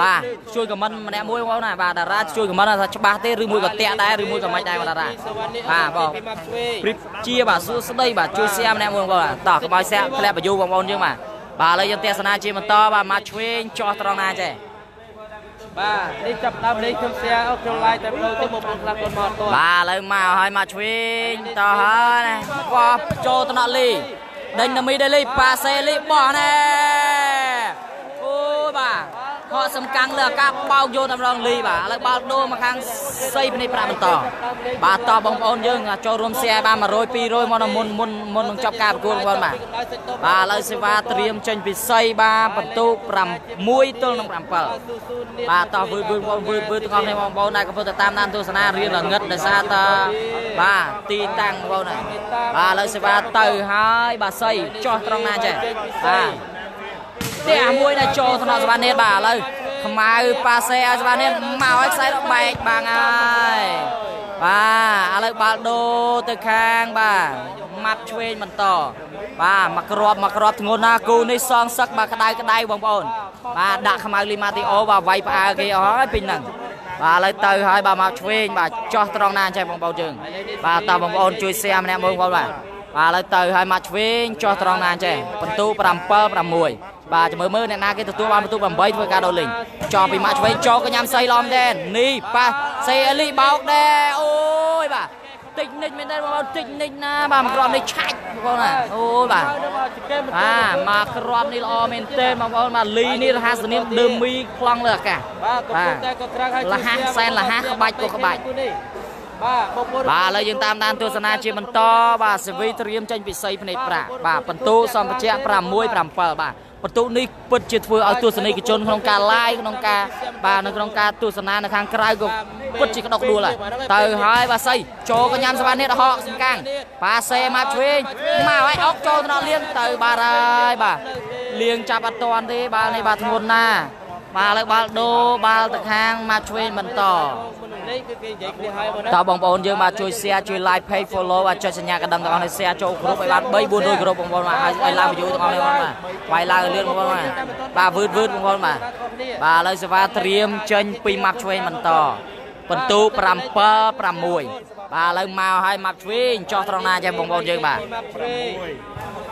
Speaker 1: បាទជួយខមមិនម្នាក់មួយបងប្អូនណាបាទតារាជួយខមមិនថាច្បាស់ទេឬមួយក៏តាក់ដែរឬមួយក៏មិនដែរបាទតារាបាទបង
Speaker 2: ពីមកឆ្វេង
Speaker 1: ព្រីបជាបាទសួស្ដីបាទជួយសៀមម្នាក់មួយបងប្អូនបាទតោះកុំឲ្យសាក់ធ្លាក់បញ្យូបងប្អូនយើងបាទបាទឥឡូវយើងទេសនាជាបន្តបាទម៉ាច់ឆ្វេងចោះត្រង់ណាចេះ
Speaker 2: បាទនេះចាប់ដើមលេងខ្ញុំ share អស់ខ្ញុំ live តែម្ដងទេបងប្អូនខ្លះគាត់មកអត់ទាន់
Speaker 1: បាទឥឡូវមកហើយមកឆ្វេងតោះហើយណាបោះចូលថ្នាក់លីដេញណាមីដេលីប៉ាសេលីបោះណែអូយបាទ ខកសំកាំងលើអាកាសបោកយកតែម្ដងលីបាទឥឡូវបាល់ដូរមកខាងសីភ្នែកប្រាក់បន្តបាទតោះបងប្អូនយើងចូលរួម share បាន100 200មកមុនមុនមុននឹងចប់ការប្រកួតបងប្អូនបាទ
Speaker 2: ដោយសិចតប
Speaker 1: បាទឥឡូវសេវាត្រៀមចេញពីសីបាទបន្ទូក6ទល់នឹង7
Speaker 2: ស៊ូស៊ូនេះ
Speaker 1: បាទតោះវឺវឺបងវឺវឺទាំងអស់គ្នាបងប្អូនដែលកំពុងតែតាមដានទស្សនារៀនល្ងិតដោយសារតបាទទីតាំងបងប្អូនណាបាទឥឡូវសេវាទៅហើយបាទសីចោះត្រង់ណាចេះបាទ ផ្ទះមួយដែលចូលថ្នាក់សវណ្ណនេតបាទឥឡូវខ្មៅប៉ាសេឲ្យសវណ្ណនេតមកឲ្យខ្សែរបែកបាំងហើយបាទឥឡូវបាល់ដូរទៅខាងបាទម៉ាត់ឆ្វេងបន្តបាទមកគ្រាប់មកគ្រាប់ធ្ងន់ណាគូនេះសងសឹកបាទក្តៅក្តៅបងប្អូនបាទដាក់ខ្មៅលីម៉ាទីអូបាទវាយផ្អើគេអស់ហើយពេញហ្នឹងបាទឥឡូវទៅហើយបាទមកឆ្វេងបាទចោះត្រង់ណាអញ្ចឹងបងប្អូនយើងបាទតើបងប្អូនជួយ share ម្នាក់មួយបងប្អូនបាទបាទឥឡូវទៅហើយមកឆ្វេងចោះត្រង់ណាអញ្ចឹងបន្ទូ7 6 បាទចាំមើលមើលអ្នកណាគេទទួលបានបន្ទូ8ធ្វើការដូរលេងចោះពីមកឆ្វេងចោះក៏ញ៉ាំសៃឡំដែរនេះប៉ះសេអេលីបោកដែរអូយបាទតិចនិចមែនទេបងប្អូនតិចនិចណាបាទមកគ្រាប់នេះឆាច់បងប្អូនណាអូយបាទបាទមកគ្រាប់នេះល្អមែនទេបងប្អូនបាទលីនេះរហ័សនាមដើមមីខ្លាំងលើអាកាស
Speaker 2: បាទកំពុងតែក៏ត្រាំងឲ្យ
Speaker 1: លះសែនលះក្បាច់ក៏ក្បាច់
Speaker 2: បាទបងប្អូន
Speaker 1: បាទឥឡូវយើងតាមដានទស្សនាជាបន្តបាទសេវីត្រៀមចេញពីសីភ្នែកប្រាក់បាទបន្ទូសម្បជៈ6 7បាទ បន្ទូនេះពិតជាធ្វើឲ្យទស្សនិកជនក្នុងការ live ក្នុងការបាទនៅក្នុងការទស្សនានៅខាងក្រៅក៏ពិតជាក្តុកដួលហើយទៅហើយបាទសីចូលកញ្ញាំសវណ្ណនេះរហកសំកាំងបាទសេមកឆ្វេងមកហើយអុកចូលទៅដល់លៀងទៅបាទហើយបាទលៀងចាប់អត់តាន់ទេបាល់នេះបាទធ្ងន់ណាស់បាទឥឡូវបាល់ដូរបាល់ទៅខាងមកឆ្វេងបន្ត
Speaker 2: នេះគឺគេនិយាយគ្នាហើយបងណា
Speaker 1: តើបងប្អូនយើងបាទជួយ share ជួយ like page follow បាទចុចសញ្ញាកណ្ដឹងទាំងអស់នេះ share ចូលក្រុមឲ្យបាន3 400ក្រុមបងប្អូនបាទឲ្យឲ្យឡើង view ទាំងអស់នេះបងប្អូនបាទវាយឡើងលឿនបងប្អូនបាទបាទវឺតវឺតបងប្អូនបាទបាទឥឡូវសេវាត្រៀមចេញពី map ឆ្វេងបន្តបន្ទូ7 6បាទឥឡូវមកឲ្យ map ឆ្វេងចោះត្រង់ណាចេះបងប្អូនយើងបាទ
Speaker 2: មកព្រេ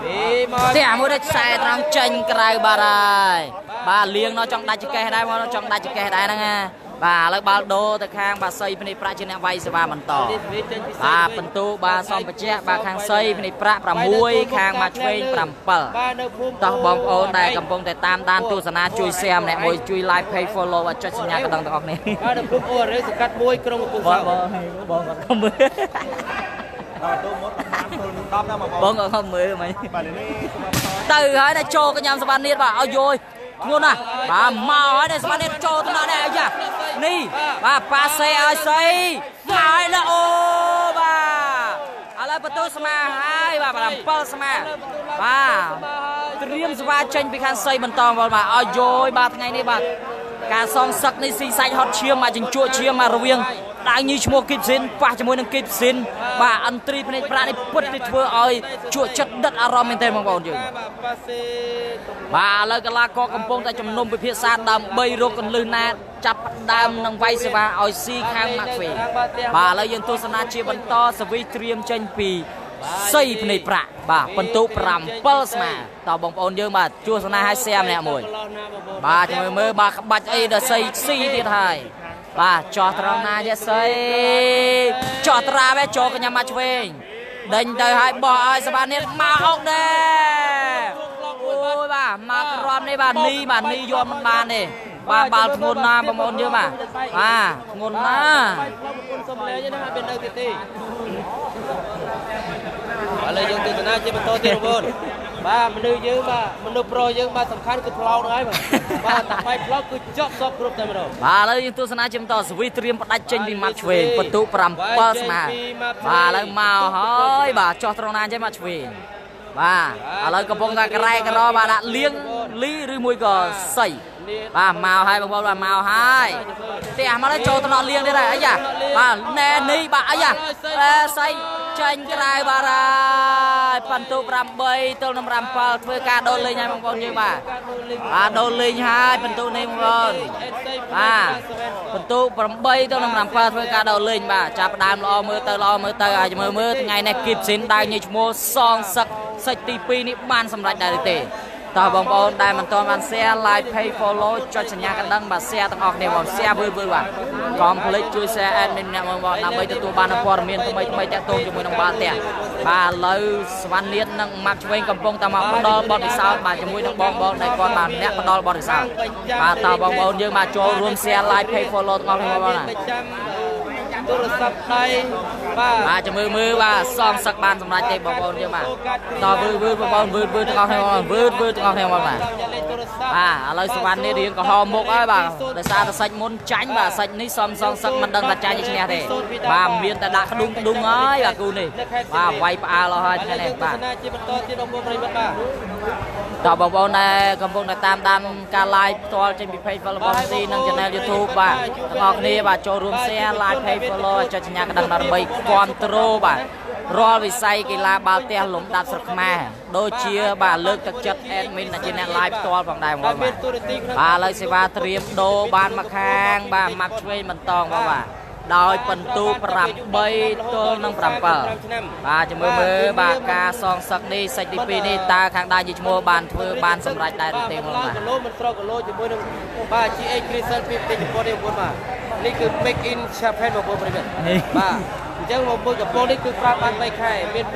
Speaker 2: នេះមក
Speaker 1: ផ្ទះមួយដូចខ្សែត្រង់ចេញក្រៅបាទហើយបាទលៀងនៅចង់ដាច់ចកេះដែរមកចង់ដាច់ចកេះដែរហ្នឹងណា បាទឥឡូវបាល់ដូរទៅខាងបាទសីភ្នែកប្រាក់ជាអ្នកវាយសេវាបន្ត
Speaker 2: នេះវាចេញពី
Speaker 1: បាទបន្ទូបាទសំបច្ចៈបាទខាងសីភ្នែកប្រាក់6ខាងមកឆ្វេង7
Speaker 2: បាទនៅភូមិ
Speaker 1: តោះបងប្អូនដែលកំពុងតែតាមដានទស្សនាជួយ share ម្នាក់មួយជួយ like page follow ឲ្យចុចសញ្ញាកណ្ដឹងទាំងអស់គ្នា
Speaker 2: បាទនៅភូមិអូរ៉េសកាត់មួយក្រុងកំពង់
Speaker 1: ប
Speaker 2: សោ
Speaker 1: ង
Speaker 2: ម
Speaker 1: បងបងក៏ខំមើល
Speaker 3: បាទទៅមកតាមទល់10ណាបង
Speaker 1: បងក៏ខំមើលមិញ
Speaker 3: បាទនេះ
Speaker 1: ទៅហើយណាចូលកញ្ញាំសវណ្ណនាតបាទឲ្យយយ ធ្ងន់ណាស់បាទមកហើយនេះសវណ្ណនាតចូលទៅណាដែរអាយ៉ានេះបាទប៉ាសេឲ្យសីមកហើយណាអូបាទឥឡូវបន្ទូស្មាហើយបាទ7ស្មាបាទត្រៀមសេវាចេញពីខាងសីបន្តបងប្អូនបាទឲ្យយយបាទថ្ងៃនេះបាទការសងសឹកនេះស៊ីសាច់ហត់ឈាមមកជញ្ជក់ឈាមមករវាង ដៅញីឈ្មោះគីបស៊ីនប៉ះជាមួយនឹងគីបស៊ីនបាទអន្ត្រីភ្នែកប្រាក់នេះពិតទៅធ្វើឲ្យជក់ចិត្តដិតអារម្មណ៍មែនទែនបងប្អូនយើង
Speaker 2: បាទប៉ាសេ
Speaker 1: បាទឥឡូវកីឡាករកំពុងតែជំនុំពិភាក្សាដើម្បីរកកន្លឹះណាចាប់ផ្ដើមនឹងវាយសេវាឲ្យស៊ីខាងម៉ាក់ហ្វេបាទឥឡូវយើងទស្សនាជាបន្តសវីត្រៀមចេញពីសីភ្នែកប្រាក់បាទពិន្ទុ7ស្មើតបងប្អូនយើងបាទជួសនាឲ្យសែម្នាក់មួយបាទមើលមើលបាទក្បាច់អីដល់សីស៊ីទៀតហើយ បាទចោះត្រង់ណាទៀតសីចោះត្រាវេចូលកញ្ញាមកឆ្វេងដេញទៅឲ្យបោះឲ្យសបានេះមកអុកដែរអូយបាទមកក្រំនេះបាទនីបាទនីយកមិនបានទេបាទបាល់ធ្ងន់ណាបងប្អូនយើងបាទបាទធ្ងន់ណា
Speaker 2: សុំលេងណាមាននៅទៀតទេឥឡូវយើងទស្សនាជាបន្តទៀតបងប្អូន បាទមនុស្សយើងបាទមនុស្សប្រុសយើងបាទសំខាន់គឺផ្លោកហ្នឹងហើយបាទបាទតែបាយផ្លោកគឺចប់សពគ្រប់តែម្ដង
Speaker 1: បាទឥឡូវយើងទស្សនាជាបន្តសវីត្រៀមផ្ដាច់ចេញពីម៉ាត់ឆ្វេងបន្ទុ7ស្មើបាទឥឡូវមកហើយបាទចោះត្រង់ណាចេញមកឆ្វេងបាទឥឡូវកំពុងតែក្រែក្របាទដាក់លៀងលីឬមួយក៏សៃ បាទមកហើយបងប្អូនបាទមកហើយផ្ទះមកហើយចូលតំណក់លៀងទៀតហើយអីយ៉ាបាទណែនេះបាទអីយ៉ាអេសៃចាញ់ក្រៅបាទហើយបន្ទុ8ទល់នឹង7ធ្វើការដូរលេងហើយបងប្អូនយើងបាទបាទដូរលេងហើយបន្ទុនេះបងប្អូនបាទបន្ទុ8ទៅនឹង7ធ្វើការដោលេងបាទចាប់ផ្ដើមល្អមើលទៅល្អមើលទៅហើយមើលមើលថ្ងៃនេះគីបស៊ីនដៅញីឈ្មោះសងសឹកសិចទី2នេះបានសម្រេចដែរឬទេ តើបងប្អូនដែលមិនទាន់បាន share like page follow ចុចសញ្ញាកណ្ដឹងបាទ share ទាំងអស់គ្នាបង share វើវើបាទកុំភ្លេចជួយ share admin ម្នាក់មួយបងដើម្បីទទួលបាននូវព័ត៌មានថ្មីថ្មីតាក់ទងជាមួយនឹងបាល់ទះបាទឥឡូវសវណ្ណលៀននិងម៉ាក់ឆ្វេងកំពុងតែមកផ្ដល់បទពិសោធន៍បាទជាមួយនឹងបងបងដែលគាត់បានអ្នកផ្ដល់បទពិសោធន៍បាទតើបងប្អូនយើងមកចូលរួម share like page follow ទាំងអស់គ្នាបងណា
Speaker 2: ចាំ ទូរស័ព្ទដៃបាទ
Speaker 1: បាទចាំមើលមើលបាទសងសឹកបានសម្រេចទេបងប្អូនយើងបាទតើវឺវឺបងប្អូនវឺវឺទាំងអស់គ្នាបងវឺវឺទាំងអស់គ្នាបងបាទ
Speaker 2: ចាំលេខទូរស័ព្ទ
Speaker 1: បាទឥឡូវសវណ្ណនេះរៀងកំហមុខហើយបាទដោយសារតែសាច់មុនចាញ់បាទសាច់នេះសំសងសឹកមិនដឹងថាចាញ់ឬឈ្នះទេបាទមានតែដាក់ក្ដុងក្ដុងហើយបាទគូនេះបាទវាយផ្អើលអស់ហើយថ្ងៃនេះ
Speaker 2: ទ
Speaker 1: បាទ
Speaker 2: ស្សនាជាបន្តទៀតបងប្អូនប្រិយមិត្តបាទ
Speaker 1: តើបងប្អូនដែលកំពុងតែតាមដានការ live ផ្ទាល់ចេញពី page Volleyball C និង channel YouTube បាទទាំងអស់គ្នាបាទចូលរួម share like page follow ចុចសញ្ញាកណ្ដឹងដើម្បីគ្រប់គ្រងបាទរាល់វិស័យកីឡាបាល់ទះលំដាប់ស្រុកខ្មែរដូចជាបាទលើកទឹកចិត្ត admin ដែលជាអ្នក live ផ្ទាល់ផងដែរបងប្អូន
Speaker 2: មា
Speaker 1: បាទ
Speaker 2: នទូរទស្សន៍ក្នុង
Speaker 1: បាទឥឡូវសេវាត្រៀមដូរបានមកខាង បាទម៉ាប់ឆ្វេងបន្តងបងបាទ ដោយបន្ទូ8ទល់នឹង7បាទចាំមើលមើលបាទការសងសឹកនេះសាច់ទី2នេះតើខាងដៃជាឈ្មោះបានធ្វើបានសម្រេចដែរឬទេបងបាទ
Speaker 2: គីឡូមិនស្រកគីឡូជាមួយនឹងបាទ GH Crystal ពីប្រទេសជប៉ុននេះបងប្អូនបាទនេះគឺ make in Japan បងប្អូនប្រិយមិត្ត
Speaker 1: នេះ
Speaker 2: បាទអញ្ចឹងបងប្អូនកំពង់នេះគឺប្រើបាន3ខែមាន270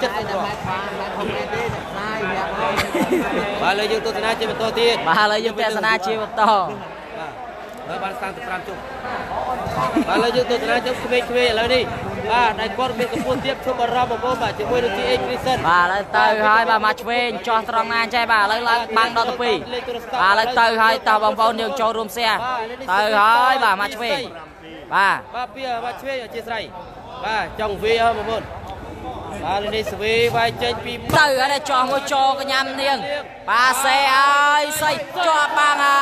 Speaker 2: គ្រាប់បាទលើយើងទស្សនាជាបន្តទៀត
Speaker 1: បាទឥឡូវយើងទស្សនាជាបន្ត
Speaker 2: បាទ ហើយបាន35ជុំបាទឥឡូវយើងទស្សនាជុំក្មេងៗឥឡូវនេះបាទដែលគាត់មានកម្ពស់ទៀតឈប់បារម្ភបងប្អូនបាទជាមួយនឹង GH Crystal
Speaker 1: បាទឥឡូវទៅហើយបាទមកឆ្វេងចោះត្រង់ណាចេះបាទឥឡូវឡើងបាំងដល់ទៅ2បាទឥឡូវទៅហើយតើបងប្អូនយើងចូលរួម share ទៅហើយបាទមកឆ្វេងបាទ
Speaker 2: បាទពីបាទឆ្វេងអធិស្ឋានបាទចង់វាហើយបងប្អូនបាទនេះស្វីវាយចេញពី
Speaker 1: ទៅហើយចោះមួយចូលកញ្ញាំនាងបាទសេឲ្យសៃជាប់បាំងហើ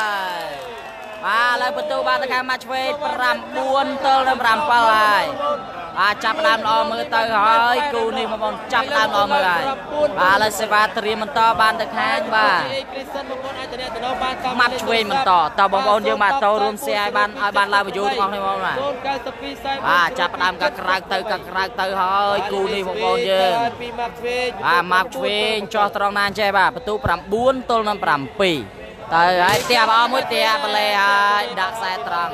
Speaker 1: យ បាទឥឡូវបន្ទូបានទៅខាងមកឆ្វេង9ទល់នឹង7ហើយបាទចាប់ផ្ដើមល្អមើលទៅហើយគូនេះបងប្អូនចាប់ផ្ដើមល្អមើលហើយបាទឥឡូវសេវាត្រៀមបន្តបានទៅខាងបាទ
Speaker 2: គ្រីសិនបងប្អូនអាចទៅតំណបានតាម
Speaker 1: ម៉ាប់ឆ្វេងបន្តតើបងប្អូនយើងបាទតរួម share ឲ្យបានឲ្យបាន live view ទាំងអស់គ្នាបងប្អូនបាទ
Speaker 2: 092 40
Speaker 1: បាទចាប់ផ្ដើមកាក្រៅទៅកាក្រៅទៅហើយគូនេះបងប្អូនយើង
Speaker 2: ពីម៉ាប់ឆ្វេង
Speaker 1: បាទម៉ាប់ឆ្វេងចោះត្រង់ណាចេះបាទបន្ទូ9ទល់នឹង7 ទៅហើយផ្ទះបអមួយផ្ទះបលេហើយដាក់ខ្សែត្រង់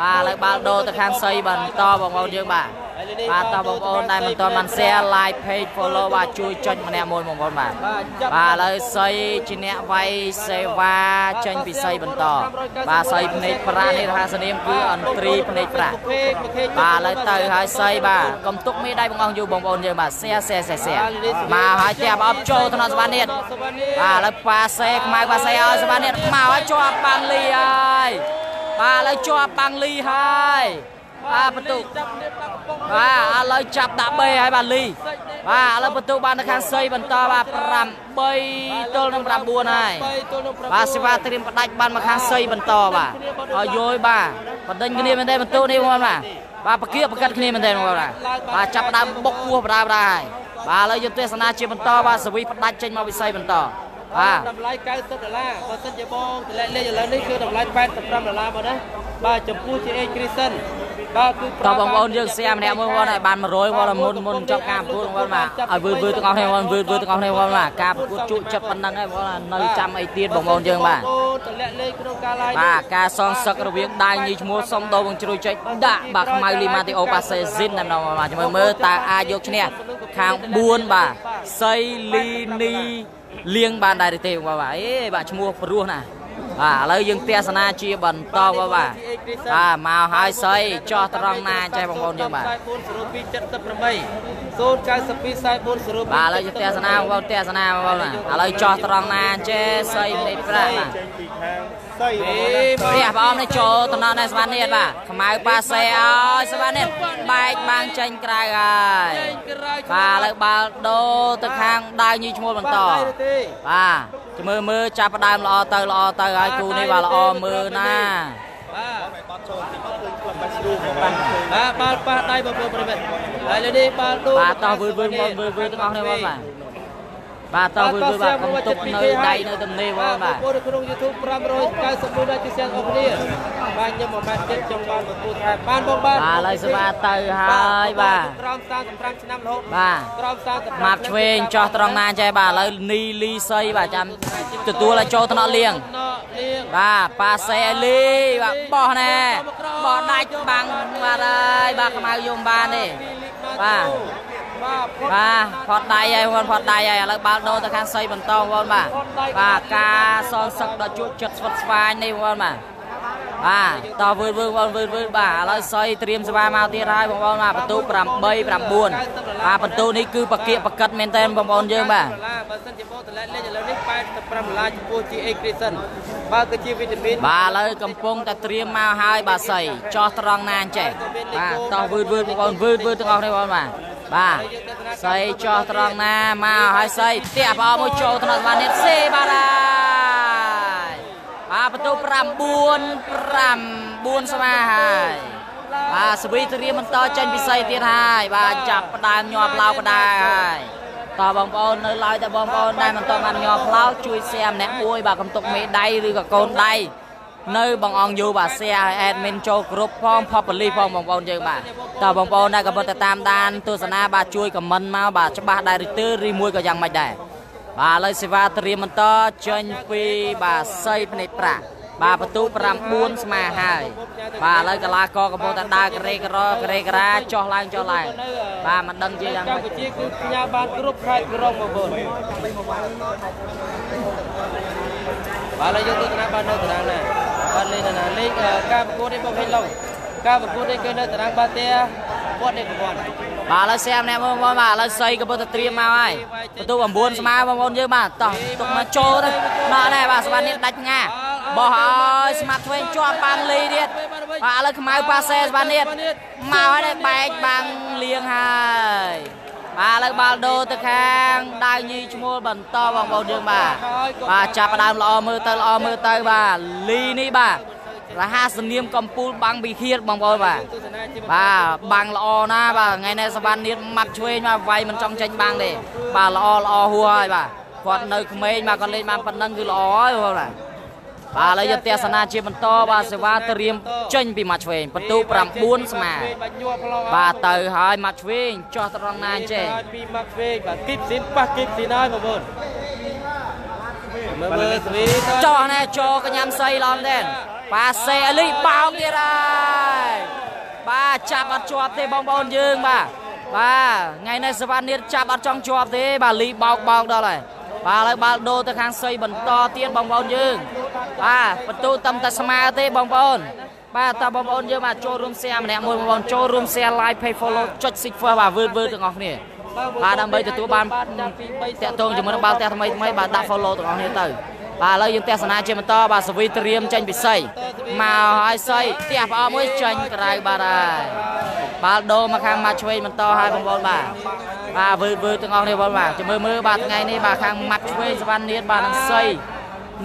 Speaker 1: បាទឥឡូវបាល់ដូរទៅខាងសីបន្តបងប្អូនយើងបាទបាទតើបងប្អូនដែលមិនទាន់បាន share like page follow បាទជួយចុចម្នាក់មួយបងប្អូនបាទ
Speaker 2: បាទចាប់
Speaker 1: បាទឥឡូវសីជាអ្នកវាយសេវាចេញពីសីបន្តបាទសីភ្នែកប្រាក់នេះរហស្សនាមគឺអន្ត្រីភ្នែកប្រាក់
Speaker 2: ភេកប្រខេក
Speaker 1: បាទឥឡូវទៅហើយសៃបាទកុំទុកមេដៃបងអស់យូរបងប្អូនយើងបាទសែសែសែសែមកហើយតែបអប់ចូលថ្នាក់សវណ្ណនេះ
Speaker 2: សវណ្ណនេះ
Speaker 1: បាទឥឡូវប៉ាសេខ្មៅប៉ាសេឲ្យសវណ្ណនេះមកហើយជាប់បាំងលីហើយបាទឥឡូវជាប់បាំងលីហើយបាទបន្ទុក
Speaker 2: ចាប់នេះបាក់កំប៉ុង
Speaker 1: បាទឥឡូវចាប់ដាក់3ហើយបាទលីបាទឥឡូវបន្ទុកបានទៅខាងសីបន្តបាទ8ទល់នឹង9ហើយ
Speaker 2: 3ទល់នឹង9
Speaker 1: បាទសេវាត្រៀមផ្ដាច់បានមកខាងសីបន្តបាទហើយយយបាទបណ្ដេញគ្នាមែនទេបន្ទូនេះបងប្អូនបាទបាទប្រគៀបប្រកាត់គ្នាមែនទេបងប្អូនបាទបាទចាប់ផ្ដើមបុកពោះបដាបដាហើយបាទឥឡូវយើងទេសនាជាបន្តបាទសវីផ្ដាច់ចេញមកវិស័យបន្ត បាទ
Speaker 2: តម្លៃ90ដុល្លារបើសិនជាបងតម្លៃលេខឥឡូវនេះគឺតម្លៃ85ដុល្លារមកណាបាទចំពោះ GH Crisen បាទគឺ
Speaker 1: តបងប្អូនយើងសៀម្នាក់មួយបងឲ្យបាន100បងមុនមុនចប់ការប្រកួតបងបាទឲ្យវឺវឺទាំងអស់គ្នាបងវឺវឺទាំងអស់គ្នាបងបាទការប្រកួតជក់ចិត្តប៉ុណ្ណឹងឯងបងនៅចាំអីទៀតបងប្អូនយើងបាទ
Speaker 2: ទម្លាក់លេខក្នុងការ live
Speaker 1: បាទការសងសឹករវាងដៃញីឈ្មោះសុំដោបងជ្រួយចេញដាក់បាទខ្មៅលីម៉ាទីអូប៉ាសេស៊ីនណាស់បាទជាមួយមើលតើអាចយកឈ្នះខាង4បាទសៃលីនី លៀងបានដែរឬទេបងបាទអេបាទឈ្មោះព្រោះណាបាទឥឡូវយើងទស្សនាជាបន្តបងបាទបាទមកហើយសៃចោះត្រង់ណាចេះបងប្អូនយើងបាទ
Speaker 2: 4278 092 44
Speaker 1: បាទឥឡូវយើងទស្សនាបងប្អូនទស្សនាបងប្អូនបាទឥឡូវចោះត្រង់ណាចេះសៃនៃប្រាក់បាទ
Speaker 3: ចេញពីខាង សៃ
Speaker 1: ផ្ទះបងនេះចូលតំណនេះសវណ្ណនេះបាទខ្មៅប៉ាសេឲ្យសវណ្ណនេះបែកបាំងចេញក្រៅហើយបាទឥឡូវបាល់ដូរទៅខាងដៅញីឈ្មោះបន្តបាទជមើមើចាប់ផ្ដើមល្អទៅល្អទៅហើយគូនេះបាទល្អមើលណា
Speaker 2: បាទ
Speaker 3: បាត់ចូលទីមកឃើញខ្លួនបាច់ស្រូមកបាទ
Speaker 2: បាទបាល់ប៉ះដៃបងប្អូនប្រិមិត្តហើយលើនេះបាល់ទូ
Speaker 1: បាទតោះវឺវឺមកវឺវឺទាំងអស់គ្នាបងបាទ បាទតោះវឺវឺបាទកុំទុកនៅដៃនៅទំនេរបងបាទ
Speaker 2: បងប្អូននៅក្នុង YouTube 591ដល់ជាសៀងអស់គ្នាបាទខ្ញុំមកបាទទៀតចង់បានបន្ទូថែបានបងបាទ
Speaker 1: បាទឥឡូវសេវាទៅហើយបាទ
Speaker 2: ក្រោម35ឆ្នាំរហូត
Speaker 1: បាទ
Speaker 2: ក្រោម35
Speaker 1: ម៉ាប់ឆ្វេងចោះត្រង់ណាចេះបាទឥឡូវនីលីសីបាទចាំទទួលឲ្យចូលថ្នាក់លៀង
Speaker 2: ណលៀង
Speaker 1: បាទប៉ាសេអេលីបាទបោះណែបោះដាច់បាំងបាទហើយបាទខ្មៅយំបានទេបាទ
Speaker 2: បាទ
Speaker 1: បាទផតដៃហើយបងផតដៃហើយឥឡូវបាល់ដូរទៅខាងសីបន្តបងបាទបាទការសងសឹកដល់ជួចចិត្តស្វិតស្វាញនេះបងបាទបាទតវឺវឺបងវឺវឺបាទឥឡូវសីត្រៀមសេវាមកទៀតហើយបងប្អូនបាទបន្ទូ8 9បាទបន្ទូនេះគឺបកៀកបកិតមែនតើបងប្អូនយើងបាទ
Speaker 2: ដុល្លារបើសិនជាបងតម្លៃលេខឥឡូវនេះ85ដុល្លារចំពោះ GA Grayson បាទគឺជាវីតាមីន
Speaker 1: បាទឥឡូវកំពុងតែត្រៀមមកហើយបាទសីចោះត្រង់ណាអញ្ចេះបាទតោះវឺតវឺតបងប្អូនវឺតវឺតទាំងអស់គ្នាបងប្អូនបាទ បាទសីចោះត្រង់ណាមកហើយសីផ្ទះបងមួយចូលថ្នាក់សវណ្ណនេះសេបាទហើយបាទបន្ទូ9 5 4ស្មើហើយបាទសវីត្រៀមបន្តចេញពិសីទៀតហើយបាទចាប់ផ្ដើមញាប់ឡៅបដាហើយតើបងប្អូននៅឡើយតែបងប្អូនដែលមិនតបានញាប់ឡៅជួយ share ម្នាក់មួយបាទកំទុកមេដៃឬក៏កូនដៃ នៅបងអង្គយូបាទ share ឲ្យ admin ចូលគ្រប់ផងផបលីផងបងប្អូនយើងបាទតើបងប្អូនដែលកំពុងតែតាមដានទស្សនាបាទជួយ comment មកបាទច្បាស់ដែរឬទើឬមួយក៏យ៉ាងម៉េចដែរបាទឥឡូវសេវាត្រៀមបន្តចេញពីបាទសីភ្នែកប្រាក់បាទបន្ទូ9ស្មើហើយបាទឥឡូវកីឡាករកំពុងតែដើរក្រេករក្រេកាចុះឡើងចុះឡើងបាទមិនដឹងជាយ៉ាង
Speaker 2: កម្ម៉េ
Speaker 1: ច
Speaker 2: ពុជាគឺផ្ញើបានគ្រប់ខេត្តក្រុងបងប្អូនបាទឥឡូវយើងទស្សនាបាទនៅតារាងណា បាទលេខតារាងលេខការប្រកួតនេះបងហេងឡុងការប្រកួតនេះគឺនៅតារាងបាទទេគាត់នេះកំពន់
Speaker 1: បាទឥឡូវសែមអ្នកបងប្អូនបាទឥឡូវសីក៏ពុទ្ធត្រៀមមកហើយបន្ទូ9ស្មើបងប្អូនយើងបាទតោះទុកមកចូលទៅណោះដែរបាទសវណ្ណនេះដាច់ផ្ងាបោះហើយស្មាត់ឆ្វេងជាប់បានលីទៀតបាទឥឡូវខ្មៅប៉ាសេសវណ្ណនេះមកហើយដែរបែកបាំងលៀងហើយ បាទឥឡូវបាល់ដូរទៅខាងដៅញីឈ្មោះបន្តបងប្អូនយើងបាទបាទចាប់ផ្ដើមល្អមើលទៅល្អមើលទៅបាទលីនេះបាទរហ័សនាមកំពូលបាំងវិឃាតបងប្អូនបាទ
Speaker 2: ទស្សនាជា
Speaker 1: បាទបាំងល្អណាស់បាទថ្ងៃនេះសវណ្ណនេះម៉ាត់ឆ្វេងមកវាយមិនចង់ចេញបាំងទេបាទល្អល្អហួរហើយបាទគាត់នៅក្មេងបាទគាត់លេងបានប៉ុណ្ណឹងគឺល្អហើយបងបាទ បាទឥឡូវយកទស្សនាជាបន្តបាទសេវាត្រៀមចេញពីម៉ាត់ឆ្វេងបន្ទូ9ស្មើ
Speaker 2: បាទញ័រផ្លោ
Speaker 1: បាទទៅហើយម៉ាត់ឆ្វេងចោះត្រង់ណាអញ្ចេះ
Speaker 2: ពីមកឆ្វេងបាទគីបស៊ីនប៉ះគីបស៊ីនហើយបងប្អូនមើលមើលស្វីត
Speaker 1: ចោះណែចូលកញ្ញាំសៃឡំដែរបាទសេអលីបោកទៀតហើយបាទចាប់អត់ជាប់ទេបងប្អូនយើងបាទបាទថ្ងៃនេះសវណ្ណនេះចាប់អត់ចង់ជាប់ទេបាទលីបោកបោកដល់ហើយ បាទឥឡូវបាល់ដូរទៅខាងសៃបន្តទៀតបងប្អូនយើង បាទបន្ទូតំតែស្មើទេបងប្អូនបាទតើបងប្អូនយើងបាទចូលរួម share ម្នាក់មួយបងប្អូនចូលរួម share like page follow ចុច sig first បាទវើវើទាំងអស់គ្នាបាទដើម្បីទទួលបានតាក់ទងជាមួយនឹងបាល់ទះថ្មីថ្មីបាទដាក់ follow ទាំងអស់គ្នាទៅ បាទឥឡូវយើងទស្សនាជាបន្តបាទសវីត្រៀមចេញពិសីមកហើយសីផ្ទះប្រអប់មួយចេញក្រៅបាទហើយបាល់ដូរមកខាងម៉ាត់ឆ្វេងបន្តហើយបងប្អូនបាទបាទវើវើទាំងអស់គ្នាបងប្អូនបាទចាំមើលមើលបាទថ្ងៃនេះបាទខាងម៉ាត់ឆ្វេងសវណ្ណនាតបាទនឹងសី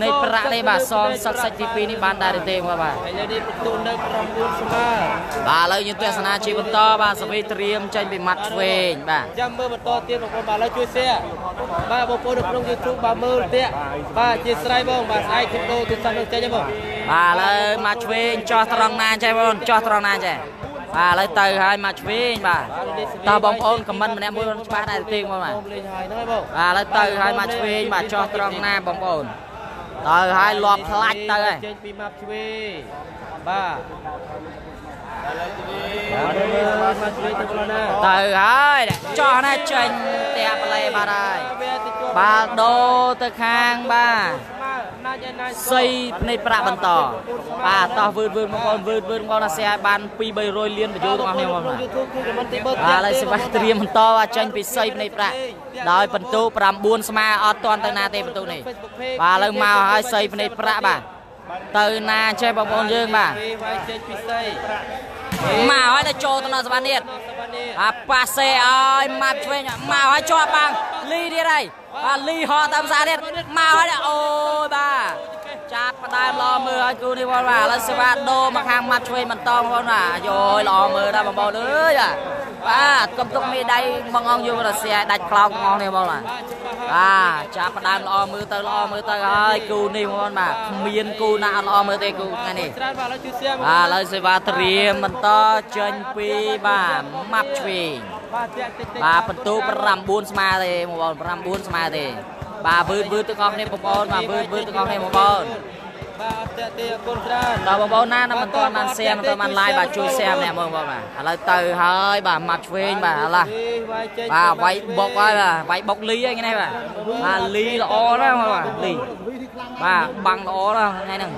Speaker 1: នៃប្រាក់នេះបាទសងសឹកសាច់ទី2នេះបានដែរឬទេបងប្អូនបាទ
Speaker 2: ហើយលើនេះបន្ទូនៅ9ស្មើ
Speaker 1: បាទឥឡូវយើងទស្សនាជាបន្តបាទសវីត្រៀមចេញពីម៉ាត់ឆ្វេងបាទ
Speaker 2: ចាំមើលបន្តទៀតបងប្អូនបាទឥឡូវជួយ share បាទបងប្អូននៅក្នុង YouTube បាទមើលទៀតបាទជាស្រ័យបងបាទស្អែកគីដូទូរស័ព្ទនឹងចេញហ្នឹងបង
Speaker 1: បាទឥឡូវម៉ាត់ឆ្វេងចោះត្រង់ណាចេះបងចោះត្រង់ណាចេះបាទឥឡូវទៅហើយមកឆ្វេងបាទតើបងប្អូនខមមិនម្នាក់មួយច្បាស់ដែរទេបងបាទ
Speaker 2: លេងហើយហ្នឹងហើយបង
Speaker 1: បាទឥឡូវទៅហើយមកឆ្វេងបាទចោះត្រង់ណាបងប្អូន ទៅហើយលាប់ផ្លាច់ទៅហើយ
Speaker 2: ចេញពីម៉ាប់ឆ្វេងបាទបា ទមើលម៉ាប់ឆ្វេងទៅបងណា
Speaker 1: ទៅហើយចោះណាចេញផ្ទះប្លេបាទហើយបាល់ដូរទៅខាងបាទ
Speaker 2: ណាច់ណាច់
Speaker 1: សីភ្នែកប្រាក់បន្តបាទតោះវឺតវឺតបងប្អូនវឺតវឺតបងប្អូនអាសែឲ្យបាន2 300លានបញ្ចូលទាំងអស់គ្នាបងប្អូន
Speaker 2: YouTube គឺខមមិនទីបើ
Speaker 1: បាទឥឡូវសេវាត្រៀមបន្តបាទចេញពីសីភ្នែកប្រាក់ដោយបន្ទូ9ស្មើអត់ទាន់ទៅណាទេបន្ទូនេះបាទឥឡូវមកហើយសីភ្នែកប្រាក់បាទទៅណាចេះបងប្អូនយើងបាទ
Speaker 2: វាយចេញពីសី
Speaker 1: មកហើយទៅចូលទៅនៅសវណ្ណនេះ
Speaker 2: សវណ្ណនេះ
Speaker 1: អាប៉ាសេឲ្យម៉ាប់ឆ្វេងមកហើយជាប់បាំងលីទៀតហើយបាទលីហោះតាមសាទៀតមកហើយអូយបាទ ចាប់ផ្ដើមល្អមើលឲ្យគូនេះបងបាទឥឡូវសេវាដូរមកខាងម៉ាប់ឆ្វេងបន្តបងប្អូនបាទយោយល្អមើលដែរបងប្អូនអើយបាទកុំទុកមេដៃបងអង្គយករសៀដាច់ខ្លោងបងនេះបងបាទបាទចាប់ផ្ដើមល្អមើលទៅល្អមើលទៅហើយគូនេះបងប្អូនបាទគ្មានគូណាអត់ល្អមើលទេគូថ្ងៃនេះ
Speaker 2: ច្រើនបាទឥឡូវជួយសៀម
Speaker 1: បាទឥឡូវសេវាត្រៀមបន្តចេញពីបាទម៉ាប់ឆ្វេង
Speaker 2: បាទតាក់តិចតិច
Speaker 1: បាទបន្ទូ9ស្មើទេបងប្អូន9ស្មើទេ បាទវឺតវឺតទាំងអស់គ្នាបងប្អូនបាទវឺតវឺតទាំងអស់គ្នាបងប្អូន
Speaker 2: បាទអត់តាក់ទេអរគុណច្រើន
Speaker 1: ដល់បងប្អូនណាណាមិនទាន់បាន share មិនទាន់បាន like បាទជួយ share ម្នាក់មើលបងប្អូនបាទឥឡូវទៅហើយបាទម៉ាប់ឆ្វេងបាទឥឡូវ
Speaker 2: វាយចេញ
Speaker 1: បាទវាយបុកហើយបាទវាយបុកលីហើយថ្ងៃនេះបាទបាទលីល្អណាស់បាទលីបាទបាំងល្អណាស់ថ្ងៃហ្នឹង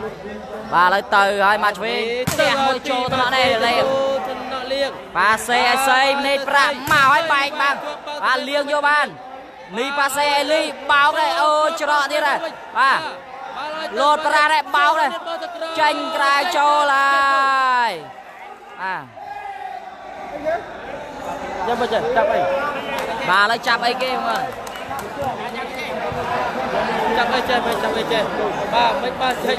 Speaker 1: បាទឥឡូវទៅហើយម៉ាប់ឆ្វេងផ្ទះមួយចូលទៅដល់នេះលេង
Speaker 2: ទៅណក់លៀង
Speaker 1: ប៉ាសេអេសៃភ្នែកប្រាក់មកឲ្យបែកបាំងបាទលៀងយកបាន លីប៉ាសេអេលីបោកដែរអូច្រកទៀតហើយបាទលោតប្រាស់ដែរបោកដែរចាញ់ក្រៅចូលហើយអា
Speaker 2: ចាំបើចេះចាប់អី
Speaker 1: បាទឥឡូវចាប់អីគេមើល
Speaker 2: ចាប់អីចេះមិនចាប់អីចេះបាទមិនបាទចេញ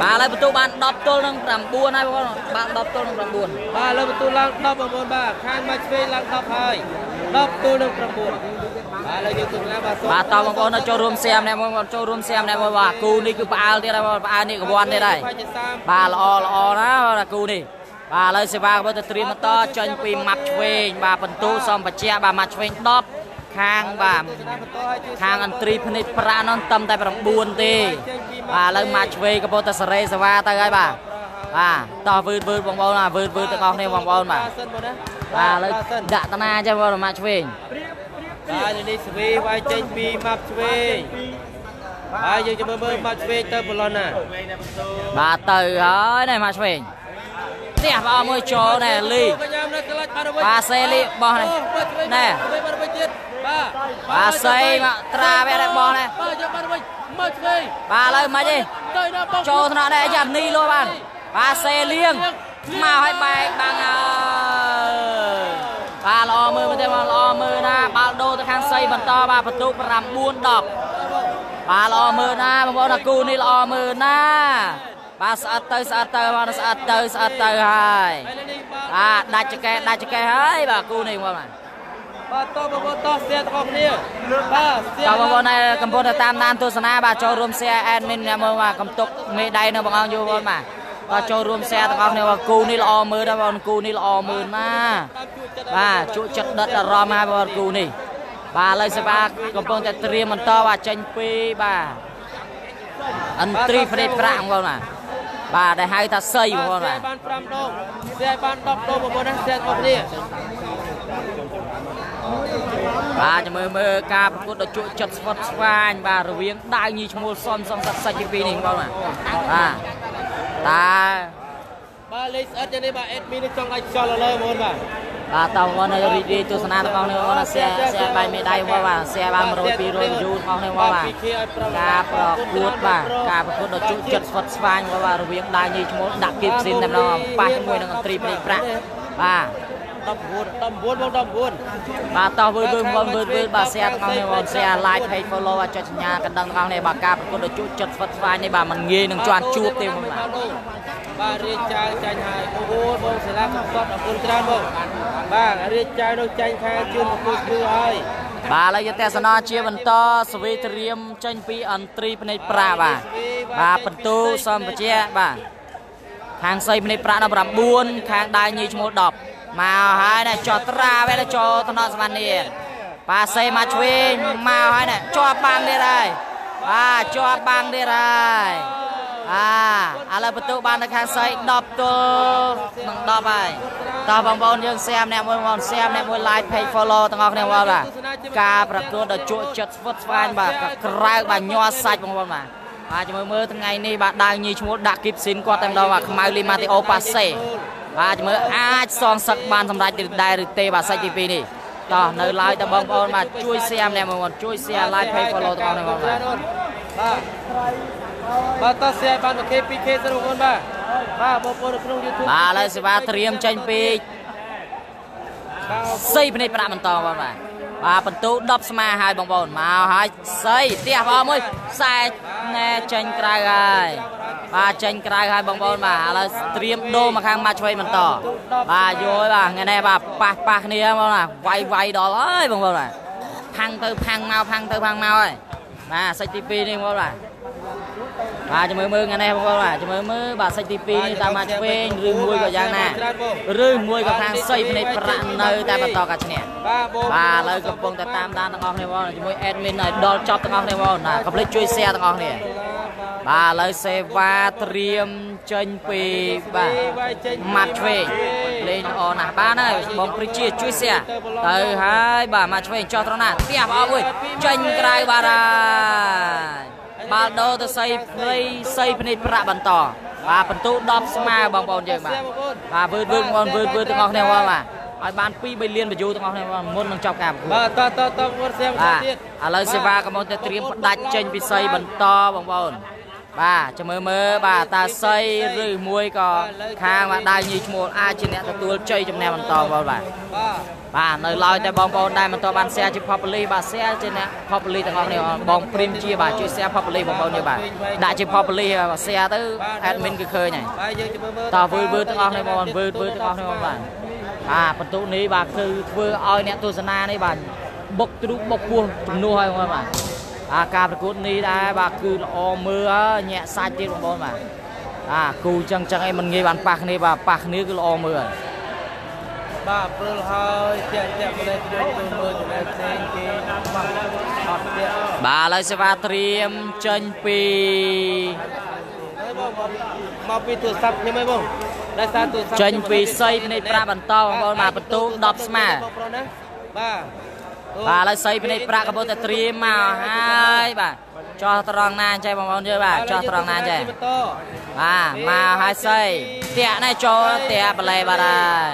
Speaker 1: បាទឥឡូវបន្ទូបាន10ទល់នឹង9ហើយបងប្អូនបាទ10ទល់នឹង9
Speaker 2: បាទលើបន្ទូឡើង10បងប្អូនបាទខាងមកឆ្វេងឡើង10ហើយ 10ទូនឹង9បាទលើយើងទូណាបាទសូម
Speaker 1: បាទតបងប្អូននៅចូលរួមសៀមអ្នកបងប្អូនចូលរួមសៀមអ្នកបងបាទគូនេះគឺផ្អើលទៀតហើយបងផ្អើលនេះកវ័នទៀតហើយ
Speaker 2: បាច់ជា30
Speaker 1: បាទល្អល្អណាបាទគូនេះបាទឥឡូវសេវាក៏ទៅត្រៀមបន្តចេញពីម៉ាប់ឆ្វេងបាទបន្ទូសំបជាបាទម៉ាប់ឆ្វេង10ខាងបាទ
Speaker 2: បន្តឲ្យជួយ
Speaker 1: ខាងអន្ត្រីភ្នែកប្រាក់នោះតំតែ9ទេបាទឥឡូវម៉ាប់ឆ្វេងក៏ពោតតែសេរីសេវាទៅហើយបាទបាទតោះវឺតវឺតបងប្អូនបាទវឺតវឺតទាំងអស់គ្នាបងប្អូនបាទ
Speaker 2: សិនមកណា
Speaker 1: បាទឥឡូវដាក់តាណាចេះបងម៉ាប់ឆ្វេង
Speaker 2: បាទនេះស្វីវាយចេញពីម៉ាប់ឆ្វេងហើយយើងจะមើលមើលម៉ាប់ឆ្វេងទៅបឡុនណា
Speaker 1: បាទទៅហើយណែម៉ាប់ឆ្វេងផ្ទះបងមួយចូលណែលី
Speaker 2: កញ្ញាំនៅក្លាច់បាទវិញ
Speaker 1: បាទសេលីបោះនេះណែ
Speaker 2: បាទវិញទៀតបាទ
Speaker 1: បាទសេមកត្រាវះបោះនេះ
Speaker 2: បាទយកបាទវិញម៉ាប់ឆ្វេង
Speaker 1: បាទឥឡូវមិនទេ
Speaker 2: ទៅណាបង
Speaker 1: ចូលថ្នាក់ដែរយ៉ានីលោបានបាទសេលៀងមកឲ្យបែកបាំងហើយ បាទល្អមើលមែនទេបងល្អមើលណាបាល់ដូរទៅខាងសីបន្តបាទបន្ទុក9 10បាទល្អមើលណាបងប្អូនអាគូនេះល្អមើលណាបាទស្អិតទៅស្អិតទៅបងស្អិតទៅស្អិតទៅហើយ
Speaker 2: ហើយនេះបាទ
Speaker 1: បាទដាច់ចកេះដាច់ចកេះហើយបាទគូនេះបងប្អូន
Speaker 2: បាទតបងប្អូនតស្ទះទាំងអស់គ្នាបាទស្ទះ
Speaker 1: តើបងប្អូនដែលកំពុងតែតាមដានទស្សនាបាទចូលរួម share admin អ្នកមើលបាទកំទុកមេដៃនៅបងអង្គយូបងបាទ បាទចូលរួម share ទាំងអស់គ្នាបាទគូនេះល្អមើលដែរបងគូនេះល្អមើលណាស់
Speaker 2: តាមជួចចិត្ត
Speaker 1: បាទជក់ចិត្តដិតអារម្មណ៍ហើយបងគូនេះបាទឥឡូវសេវាកំពុងតែត្រៀមបន្តបាទចេញពីបាទអន្ត្រីភ្នែកប្រាក់បងប្អូនបាទបាទដែលហៅថាសីបងប្អូនបាទ
Speaker 2: បាន5ដងស្ទះបាន10ដងបងប្អូនណាស្ទះទាំងអស់គ្នា
Speaker 1: បាទចាំមើលមើលការប្រកួតដ៏ជក់ចិត្តស្វិតស្វាញបាទរវាងដាវញីឈ្មោះសំសំសាត់សាច់ទី2នេះបងបាទបាទតើ
Speaker 2: បើលេខស្អិតយ៉ាងនេះបាទអេដមីនចង់ឲ្យខ្យល់លើបងបាទ
Speaker 1: បាទតោះបងនៅរីករាយទស្សនារបស់នេះបងណាសែសែបាយមេដៃបងបាទសែបាន100 200វីយូរបស់នេះបងបាទការប្រកួតបាទការប្រកួតដ៏ជក់ចិត្តស្វិតស្វាញបងបាទរវាងដាវញីឈ្មោះដាក់គីផ្សេងតែម្ដងប៉ះជាមួយនឹងអន្ត្រីព្រៃប្រាក់បាទ
Speaker 2: 19 19បង19
Speaker 1: បាទតោះវើវើបងវើវើបាទ share ទាំងអស់គ្នាបង share like page follow បាទចុចសញ្ញាកណ្ដឹងទាំងអស់គ្នាបាទការប្រកួតដ៏ជក់ចិត្តស្វិតស្វាញនេះបាទមិនងាយនឹងជាន់ជួបទេបងបាទ
Speaker 2: បាទរៀបចាយចាញ់ហើយអូអូបងសាលាកំសត់អរគុណច្រើនបងបាទរៀបចាយនោះចាញ់ខាងជឿនប្រគល់គឺហើយ
Speaker 1: បាទឥឡូវយកទេសនាជាបន្តសវេត្រៀមចេញពីអន្ត្រីភ្នែកប្រាបាទបាទបន្ទូសំបជាបាទខខាងសីភ្នែកប្រាក់19ខាងដៃញីឈ្មោះ10 មកហើយណាចោះត្រាវេណាចូលតំណសវណ្ណនេះប៉ាសេមកឆ្វេងមកហើយណាជាប់បាំងទៀតហើយបាទជាប់បាំងទៀតហើយអាឥឡូវបន្ទុបាននៅខាងសៃ10ទល់នឹង10ហើយតោះបងប្អូនយើង share អ្នកមួយបង share អ្នកមួយ like page follow ទាំងអស់គ្នាបងបាទការប្រកួតដ៏ជក់ចិត្តស្វិតស្វាញបាទក្រៅបាទញ័រសាច់បងប្អូនបាទបាទជំរឿមើលថ្ងៃនេះបាទដាវញីឈ្មោះដាក់គីបស៊ីនគាត់តែម្ដងបាទខ្មៅលីម៉ាទីអូប៉ាសេ បាទជំរឿអាចសងសឹកបានសម្រេចដែរឬទេបាទសាច់ទី2នេះតោះនៅឡើយតែបងប្អូនបាទជួយ share ម្នាក់មួយជួយ share like page follow ទាំងអស់គ្នាបងបាទ
Speaker 2: បាទតោះ share បាន 1k 2k ទៅបងប្អូនបាទបាទបងប្អូននៅក្នុង YouTube
Speaker 1: បាទឥឡូវសេវាត្រៀមចេញពីសីភ្នែកប្រាក់បន្តបងបាទ បាទបន្ទូ10ស្មាហើយបងប្អូនមកហើយសីផ្ទះបងមួយខ្សែណែចេញក្រៅហើយបាទចេញក្រៅហើយបងប្អូនបាទឥឡូវត្រៀមដូរមកខាងម៉ាត់ឆ្វេងបន្តបាទយល់បាទថ្ងៃនេះបាទប៉ះប៉ះគ្នាបងណាវាយវាយដល់ហើយបងប្អូនបាទផាំងទៅផាំងមកផាំងទៅផាំងមកហើយបាទសាច់ទី2នេះបងប្អូនបាទ បាទចាំមើលមើលថ្ងៃនេះបងប្អូនបាទចាំមើលមើលបាទសាច់ទី2នេះតាមមកឆ្វេងឬមួយក៏យ៉ាងណាឬមួយក៏ខាងសៃភ្នែកប្រាក់នៅតែបន្តការឈ្នះបាទឥឡូវកំពុងតែតាមដានទាំងអស់គ្នាបងជាមួយ admin ឲ្យដល់ចប់ទាំងអស់គ្នាបងណាកុំភ្លេចជួយ share ទាំងអស់គ្នាបាទឥឡូវសេវាត្រៀមចេញពីបាទម៉ាត់ឆ្វេងលេងល្អណាស់បានហើយបងព្រិជាជួយ share ទៅហើយបាទម៉ាត់ឆ្វេងចោះត្រង់ណាផ្ទះបងអើយចេញក្រៅបាទហើយ បាល់ដូរទៅសីព្រៃសីភ្នែកប្រាក់បន្តបាទបន្ទូ10ស្មើបងប្អូនយើងបាទបាទវឺតវឺតបងវឺតវឺតទាំងអស់គ្នាបងបាទឲ្យបាន2 3លាន view ទាំងអស់គ្នាមុននឹងចប់ការប្រកួត
Speaker 2: បាទតតតមុនសៀម
Speaker 1: ទៀតឥឡូវសេវាកំពុងតែត្រៀមផ្ដាច់ចេញពីសីបន្តបងប្អូន បាទចាំមើលមើលបាទតាស័យឬមួយក៏ខាងបាទដៅញីឈ្មោះអាចជាអ្នកទទួលជ័យជំនះបន្តបងបាទបាទនៅឡើយតែបងប្អូនដែលមិនតបាន share ជា popular បាទ share ជាអ្នក popular ទាំងអស់គ្នាបងព្រីមជាបាទជួយ share popular បងប្អូនយើងបាទដាក់ជា popular បាទ share ទៅ admin គឺឃើញហើយ
Speaker 2: បាទយើងចាំមើល
Speaker 1: តើវើវើទាំងអស់គ្នាបងវើវើទាំងអស់គ្នាបងបាទបាទបន្ទុកនេះបាទគឺធ្វើឲ្យអ្នកទស្សនានេះបាទបុកទ្រូបបុកពោះជំនួសហើយបងបាទ អាការប្រកួតនេះដែរបាទគឺល្អមើលញាក់សាច់ទៀតបងប្អូនបាទអាគូចឹងចឹងអីមិនងាយបានប៉ះគ្នាបាទប៉ះគ្នាគឺល្អមើលហើយ
Speaker 2: បាទព្រុលហើយតាក់តាក់ម្លេះជួយទៅមើលចំណែកផ្សេងគេបាត់អត់ទៀត
Speaker 1: បាទឥឡូវសេវាត្រៀមចេញពី
Speaker 2: អើបងមកពីទូរស័ព្ទខ្ញុំឯងបងដោយសារទូរស័ព្ទ
Speaker 1: ចេញពីស័យភ្នែកប្រាបន្តបងប្អូនបាទបន្ទូ10ស្មើ
Speaker 2: បាទ
Speaker 1: បាទឥឡូវសៃភ្នែកប្រាក់កំពុងតែត្រៀមមកហើយបាទចោះត្រង់ណាចេះបងប្អូនយើងបាទចោះត្រង់ណាចេះបាទមកហើយសៃតាក់នេះចូលតាក់បលែបាទហើយ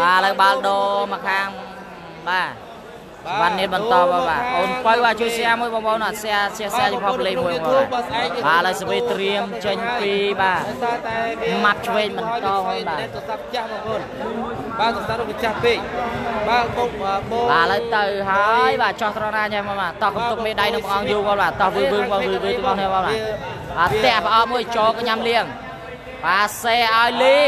Speaker 1: បាទឥឡូវបាល់ដូរមកខាងបាទ វ៉ាន់នេះបន្តបាទបាទអូនបើបាទជួយ share មួយបងប្អូនអត់ share share share ចំពោះ play មួយបងប្អូនបាទឥឡូវសវីត្រៀមចេញពីបាទម៉ាត់ឆ្វេងបន្តបងបាទ
Speaker 2: ទូរស័ព្ទចាស់បងប្អូនបាទទូរស័ព្ទរបស់ចាស់ពេកបាទបង
Speaker 1: បងបាទឥឡូវទៅហើយបាទចោះត្រង់ណាញ៉ែមកបាទតោះកំទុកមេដៃនៅបងអង្គយូរបងបាទតោះវឺវឺបងវឺវឺទាំងអស់នេះបងបាទបាទផ្ទះប្រអប់មួយចោកញ៉ាំលៀងបាទសេឲ្យលី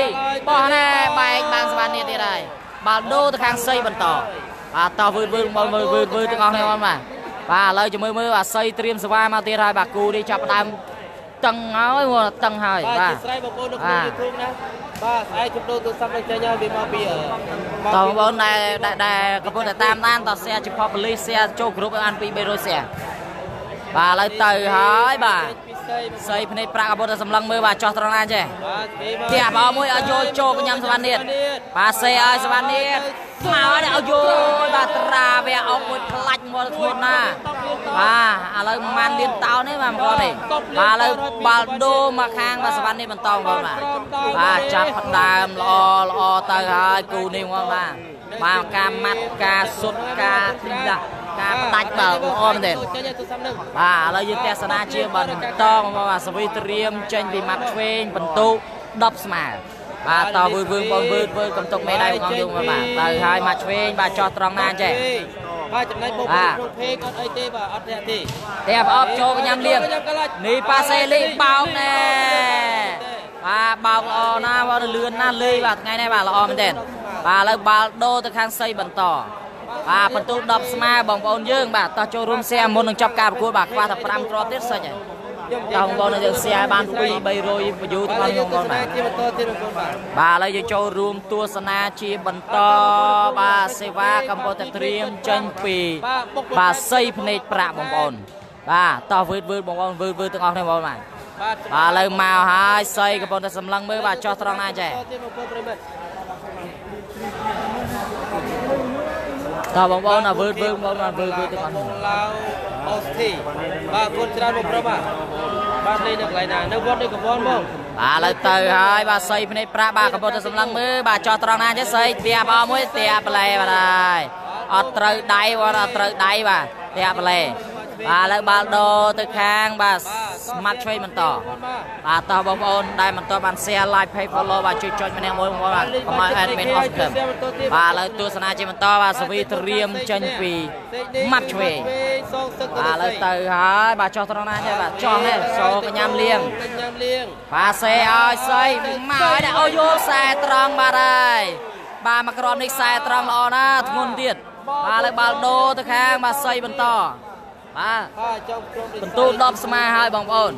Speaker 1: បោះណែបែកបានសវណ្ណនេះទៀតហើយបាល់ដូរទៅខាងសីបន្ត បាទតោះវឺតវឺតមកមើលវឺតវឺតទាំងអស់គ្នាបងបាទបាទឥឡូវចាំមើលមើលអាស័យត្រៀមសេវាមកទៀតហើយបាទគូនេះចាប់ដើមតឹងហើយមកតឹងហើយ
Speaker 2: បាទស្រ័យបងប្អូននៅក្នុង YouTube ណាបាទស្អែកជម្លោះទូរស័ព្ទនឹងចេញហើយវាមកពីត
Speaker 1: បងប្អូនដែលដែលកំពុងតែតាមដានត share ជា public share ចូលក្រុមឲ្យបាន2 300 share បាទឥឡូវទៅហើយបាទ សៃភ្នែកប្រាក់កំពុងតែសម្លឹងមើលបាទចោះត្រង់ណាចេះផ្ទះបងមួយឲ្យយកចូលកញ្ញាំសវណ្ណនេះបាទសេឲ្យសវណ្ណនេះមកឲ្យយកបាទត្រាវាអុកមួយផ្លាច់មកធ្ងន់ណាបាទឥឡូវម៉ានលៀនតោនេះបាទមកនេះបាទឥឡូវបាល់ដូមកខាងបាទសវណ្ណនេះបន្តបងបាទបាទចាប់ផ្ដើមល្អល្អទៅហើយគូនេះបងបាទបាទការម៉ាត់ការសុទ្ធការដាក់ ការផ្ដាច់បើល្អមែនទេបាទឥឡូវយើងទស្សនាជាបន្តមកអាសវិត្រៀមចេញពីម៉ាត់ឆ្វេងបន្ទូ10ស្មើបាទតវើវើបងវើវើកំតុកមេដៃបងយើងបាទទៅហើយម៉ាត់ឆ្វេងបាទចោះត្រង់ណាចេះ
Speaker 2: បាទចំណែកបងប្អូនក្នុងភេកអត់អីទេបាទអត់ទេទេ
Speaker 1: តែអបចូលកញ្ញាលៀងនេះប៉ាសេលីបោកណែបាទបោកល្អណាស់បាទលឿនណាស់លេងបាទថ្ងៃនេះបាទល្អមែនទេបាទឥឡូវបាល់ដូរទៅខាងសីបន្ត បាទបន្ទូ10ស្មើបងប្អូនយើងបាទតោះចូលរួម share មុននឹងចប់ការប្រកួតបាទខ្វះតែ5គ្រាប់ទៀតសិចហើយតើបងប្អូនយើង share បាន2 300 view ទាំងអស់នេះបងប្អូនបាទ
Speaker 2: ជាបន្តទៀតបងប្អូនបាទ
Speaker 1: បាទឥឡូវយើងចូលរួមទស្សនាជាបន្តបាទសេវាកំពុងតែត្រៀមចេញពីបាទសីភ្នែកប្រាក់បងប្អូនបាទតោះវឺតវឺតបងប្អូនវឺតវឺតទាំងអស់គ្នាបងប្អូនបាទ
Speaker 2: បាទ
Speaker 1: បាទឥឡូវមកហើយសីកំពុងតែសម្លឹងមើលបាទចោះត្រង់ណាចេះ
Speaker 2: តទៀតបងប្អូនប្រិមិត្ត
Speaker 1: តោះបងប្អូនណាវឺតវឺតបងប្អូនបាទវឺតវឺតទាំងអស់
Speaker 2: វ
Speaker 1: គ្នា
Speaker 2: ងឡាវអូសធីបាទគុណច្រើនបងប្រុសបាទបាទលេងនៅកន្លែងណានៅវត្តនេះកំពន់បង
Speaker 1: បាទឥឡូវទៅហើយបាទសីភ្នែកប្រាក់បាទកំពុងតែសម្លឹងមើលបាទចោះត្រង់ណាចេះសីផ្ទះបងមួយផ្ទះប្លែបាទហើយអត់ត្រូវដៃបាទអត់ត្រូវដៃបាទផ្ទះប្លែ បាទឥឡូវបាល់ដូរទៅខាង បាទស្មាត់ឆ្វេងបន្តបាទតោះបងប្អូនដែលមិនទាន់បាន share like page follow បាទជួយចុចម្នាក់មួយបងប្អូនបាទកុំឲ្យ admin អស់សង្ឃឹមបាទឥឡូវទស្សនាជាបន្តបាទសវីត្រៀមចេញពីម៉ាត់ឆ្វេង
Speaker 2: សងសឹក
Speaker 1: បាទឥឡូវទៅហើយបាទចោះត្រង់ណាចេះបាទចោះនេះសោកញ្ញាំលៀង
Speaker 2: ញ៉ាំលៀង
Speaker 1: បាទសេឲ្យសៃមកឲ្យដាក់អូយល់ខ្សែត្រង់បាទហើយបាទមកក្រុមនេះខ្សែត្រង់ល្អណាស់ធ្ងន់ទៀតបាទឥឡូវបាល់ដូរទៅខាងបាទសៃបន្ត បាទ
Speaker 2: បាទចង់ក្រុម
Speaker 1: បន្ទូល10ស្មើហើយបងប្អូន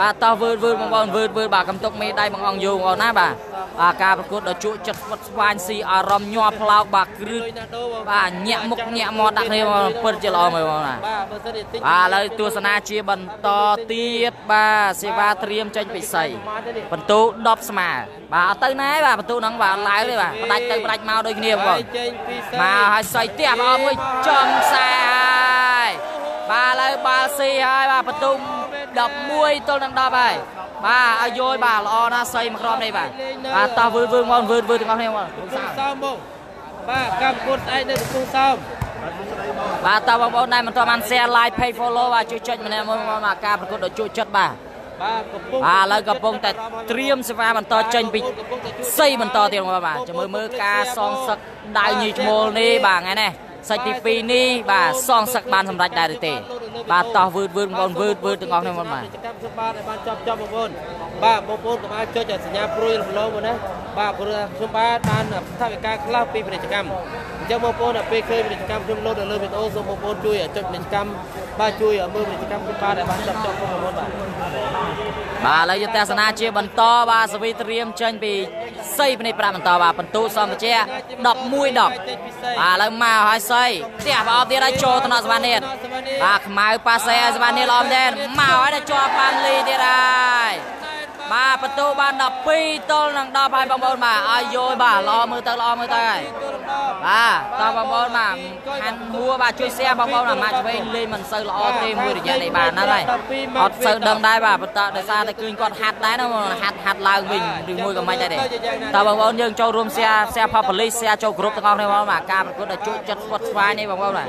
Speaker 1: បាទតោះវឺតវឺតបងប្អូនវឺតវឺតបាទកំទុកមេដៃបងអង្គយូបងប្អូនណាបាទបាទការប្រកួតដ៏ជក់ចិត្តស្វិតស្វាញស៊ីអារម្មណ៍ញាប់ផ្លោកបាទគ្រឹះ
Speaker 2: លុយណាដូបង
Speaker 1: បាទញាក់មុខញាក់មាត់ដាក់គ្នាបងប្អូនពិតជាល្អមើលបងប្អូនណា
Speaker 2: បាទបើសិនជាទិញ
Speaker 1: បាទឥឡូវទស្សនាជាបន្តទៀតបាទសេវាត្រៀមចេញពិសីបន្ទូ10ស្មើបាទអត់ទៅណាទេបាទបន្ទូហ្នឹងបាទអត់ឡើងទេបាទផ្ដាច់ទៅផ្ដាច់មកដូចគ្នាបងប្អូន
Speaker 2: ចេញពីសៃ
Speaker 1: មកឲ្យសៃផ្ទះបងអមួយចំខ្សែហើយបាទឥឡូវបាល់ស៊ីហើយបាទបន្ទុំ11ទល់នឹង10ហើយបាទឲ្យយល់បាទល្អណាស់សៃមួយក្រុមនេះបាទបាទតោះវឺតវឺតមកវឺតវឺតទាំងអស់គ្នាបង
Speaker 2: កំពុងសោមបងបាទកម្មពុតស្អែកនៅកំពុងសោម
Speaker 1: បាទតើបងប្អូនដែលមិនទាន់បាន share like page follow បាទជួយចុចម្នាក់មួយបងបាទការប្រកួតដ៏ជក់ចិត្តបាទ
Speaker 2: បាទកំពុង
Speaker 1: បាទឥឡូវកំពុងតែត្រៀមសេវាបន្តចេញពីសៃបន្តទៀតបងបាទចាំមើលមើលការសងសឹកដៅញីឈ្មោលនេះបាទថ្ងៃនេះ សាច់ទី2នេះបាទសងសឹកបានសម្រេចដែរឬទេ បាទតោះវឺតវឺតបងប្អូនវឺតវឺតទាំងអស់គ្នាបងបាទ
Speaker 2: កិច្ចកម្មខ្ញុំបាទឲ្យបានចប់ចប់បងប្អូនបាទបងប្អូនកុំអាចចុចសញ្ញាព្រួយរំលងមកណាបាទព្រោះខ្ញុំបាទបានថវិកាខ្លះពីពាណិជ្ជកម្ម អញ្ចឹងបងប្អូនដល់ពេលឃើញពាណិជ្ជកម្មខ្ញុំលោតនៅលើវីដេអូសូមបងប្អូនជួយចុចពាណិជ្ជកម្មបាទជួយមើលពាណិជ្ជកម្មខ្ញុំបាទឲ្យបានចប់ចប់បងប្អូនបាទ
Speaker 1: បាទឥឡូវយើងទស្សនាជាបន្តបាទសវីត្រៀមចេញពីសៃភ្នែកប្រាក់បន្តបាទបន្ទូសម្ភារៈ11 10បាទឥឡូវមកហើយសៃផ្ទះប្រអប់ទៀតហើយចូលថ្នាក់សវណ្ណនេះបាទខ្មៅប៉ាសេឲ្យសវណ្ណនេះល្អមែនទេមកហើយដល់ជាប់បានលីទៀតហើយ បាទបន្ទូបាន12ទល់នឹង10ហើយបងប្អូនបាទឲ្យយល់បាទល្អមើលទៅល្អមើលទៅហើយបាទតើបងប្អូនបាទហាន់ហួរបាទជួយ share បងប្អូនអាម៉ាក់ឆ្វេងលេងមិនសូវល្អទេមួយរយៈនេះបាទហ្នឹងហើយអត់សូវដឹងដែរបាទបន្តដោយសារតែឃើញគាត់ហាត់ដែរណាបងហាត់ហាត់ឡើងវិញឬមួយក៏មិនដែរទេតើបងប្អូនយើងចូលរួម share share public share ចូលក្រុមទាំងអស់គ្នាបងប្អូនបាទការប្រកួតដ៏ជក់ចិត្តស្វត់ស្វាយនេះបងប្អូនបាទ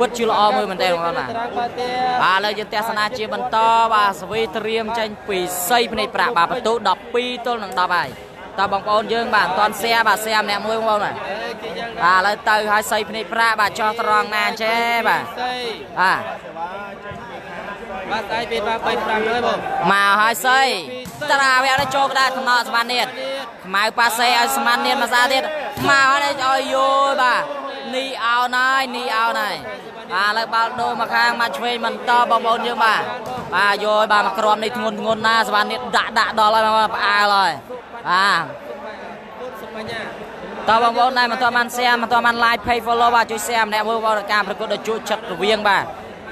Speaker 1: ពិតជាល្អមើលមែនទេបងប្អូនបាទ
Speaker 2: ត្រាំបាទទេ
Speaker 1: បាទឥឡូវយើងទស្សនាជាបន្តបាទសវីត្រៀមចេញពីសៃភ្នែកប្រាក់បាទបន្ទូ12ទល់នឹង10ហើយតើបងប្អូនយើងបាទអត់ទាន់ share បាទ share ម្នាក់មួយបងប្អូនបាទ
Speaker 2: គេយ៉ាង
Speaker 1: បាទឥឡូវទៅឲ្យសៃភ្នែកប្រាក់បាទចោះត្រង់ណាចេះបាទ
Speaker 2: សៃ
Speaker 1: បាទ
Speaker 2: បាទស្អែកពេលបាទ3 5ហើយបង
Speaker 1: មកឲ្យសៃត្រាវាទៅចូលក្តារថ្នាក់សមាននេះខ្មៅប៉ាសេឲ្យសមាននេះមួយសាទៀតមកឲ្យឲ្យយូរបាទនីអោនហើយនីអោនហើយ បាទឥឡូវបាល់ដូរមកខាងមកឆ្វេងបន្តបងប្អូនយើងបាទបាទយល់បាទមកក្រុមនេះធ្ងន់ធ្ងន់ណាសវណ្ណនេះដាក់ដាក់ដល់ហើយបងប្អូនផ្អើលហើយបាទ
Speaker 2: ពុតសម្បញ្ញ
Speaker 1: តើបងប្អូនដែលមិនទាន់បាន share មិនទាន់បាន like page follow បាទជួយ share ម្នាក់មួយបងប្អូនការប្រកួតដ៏ជក់ចិត្តរវាងបាទ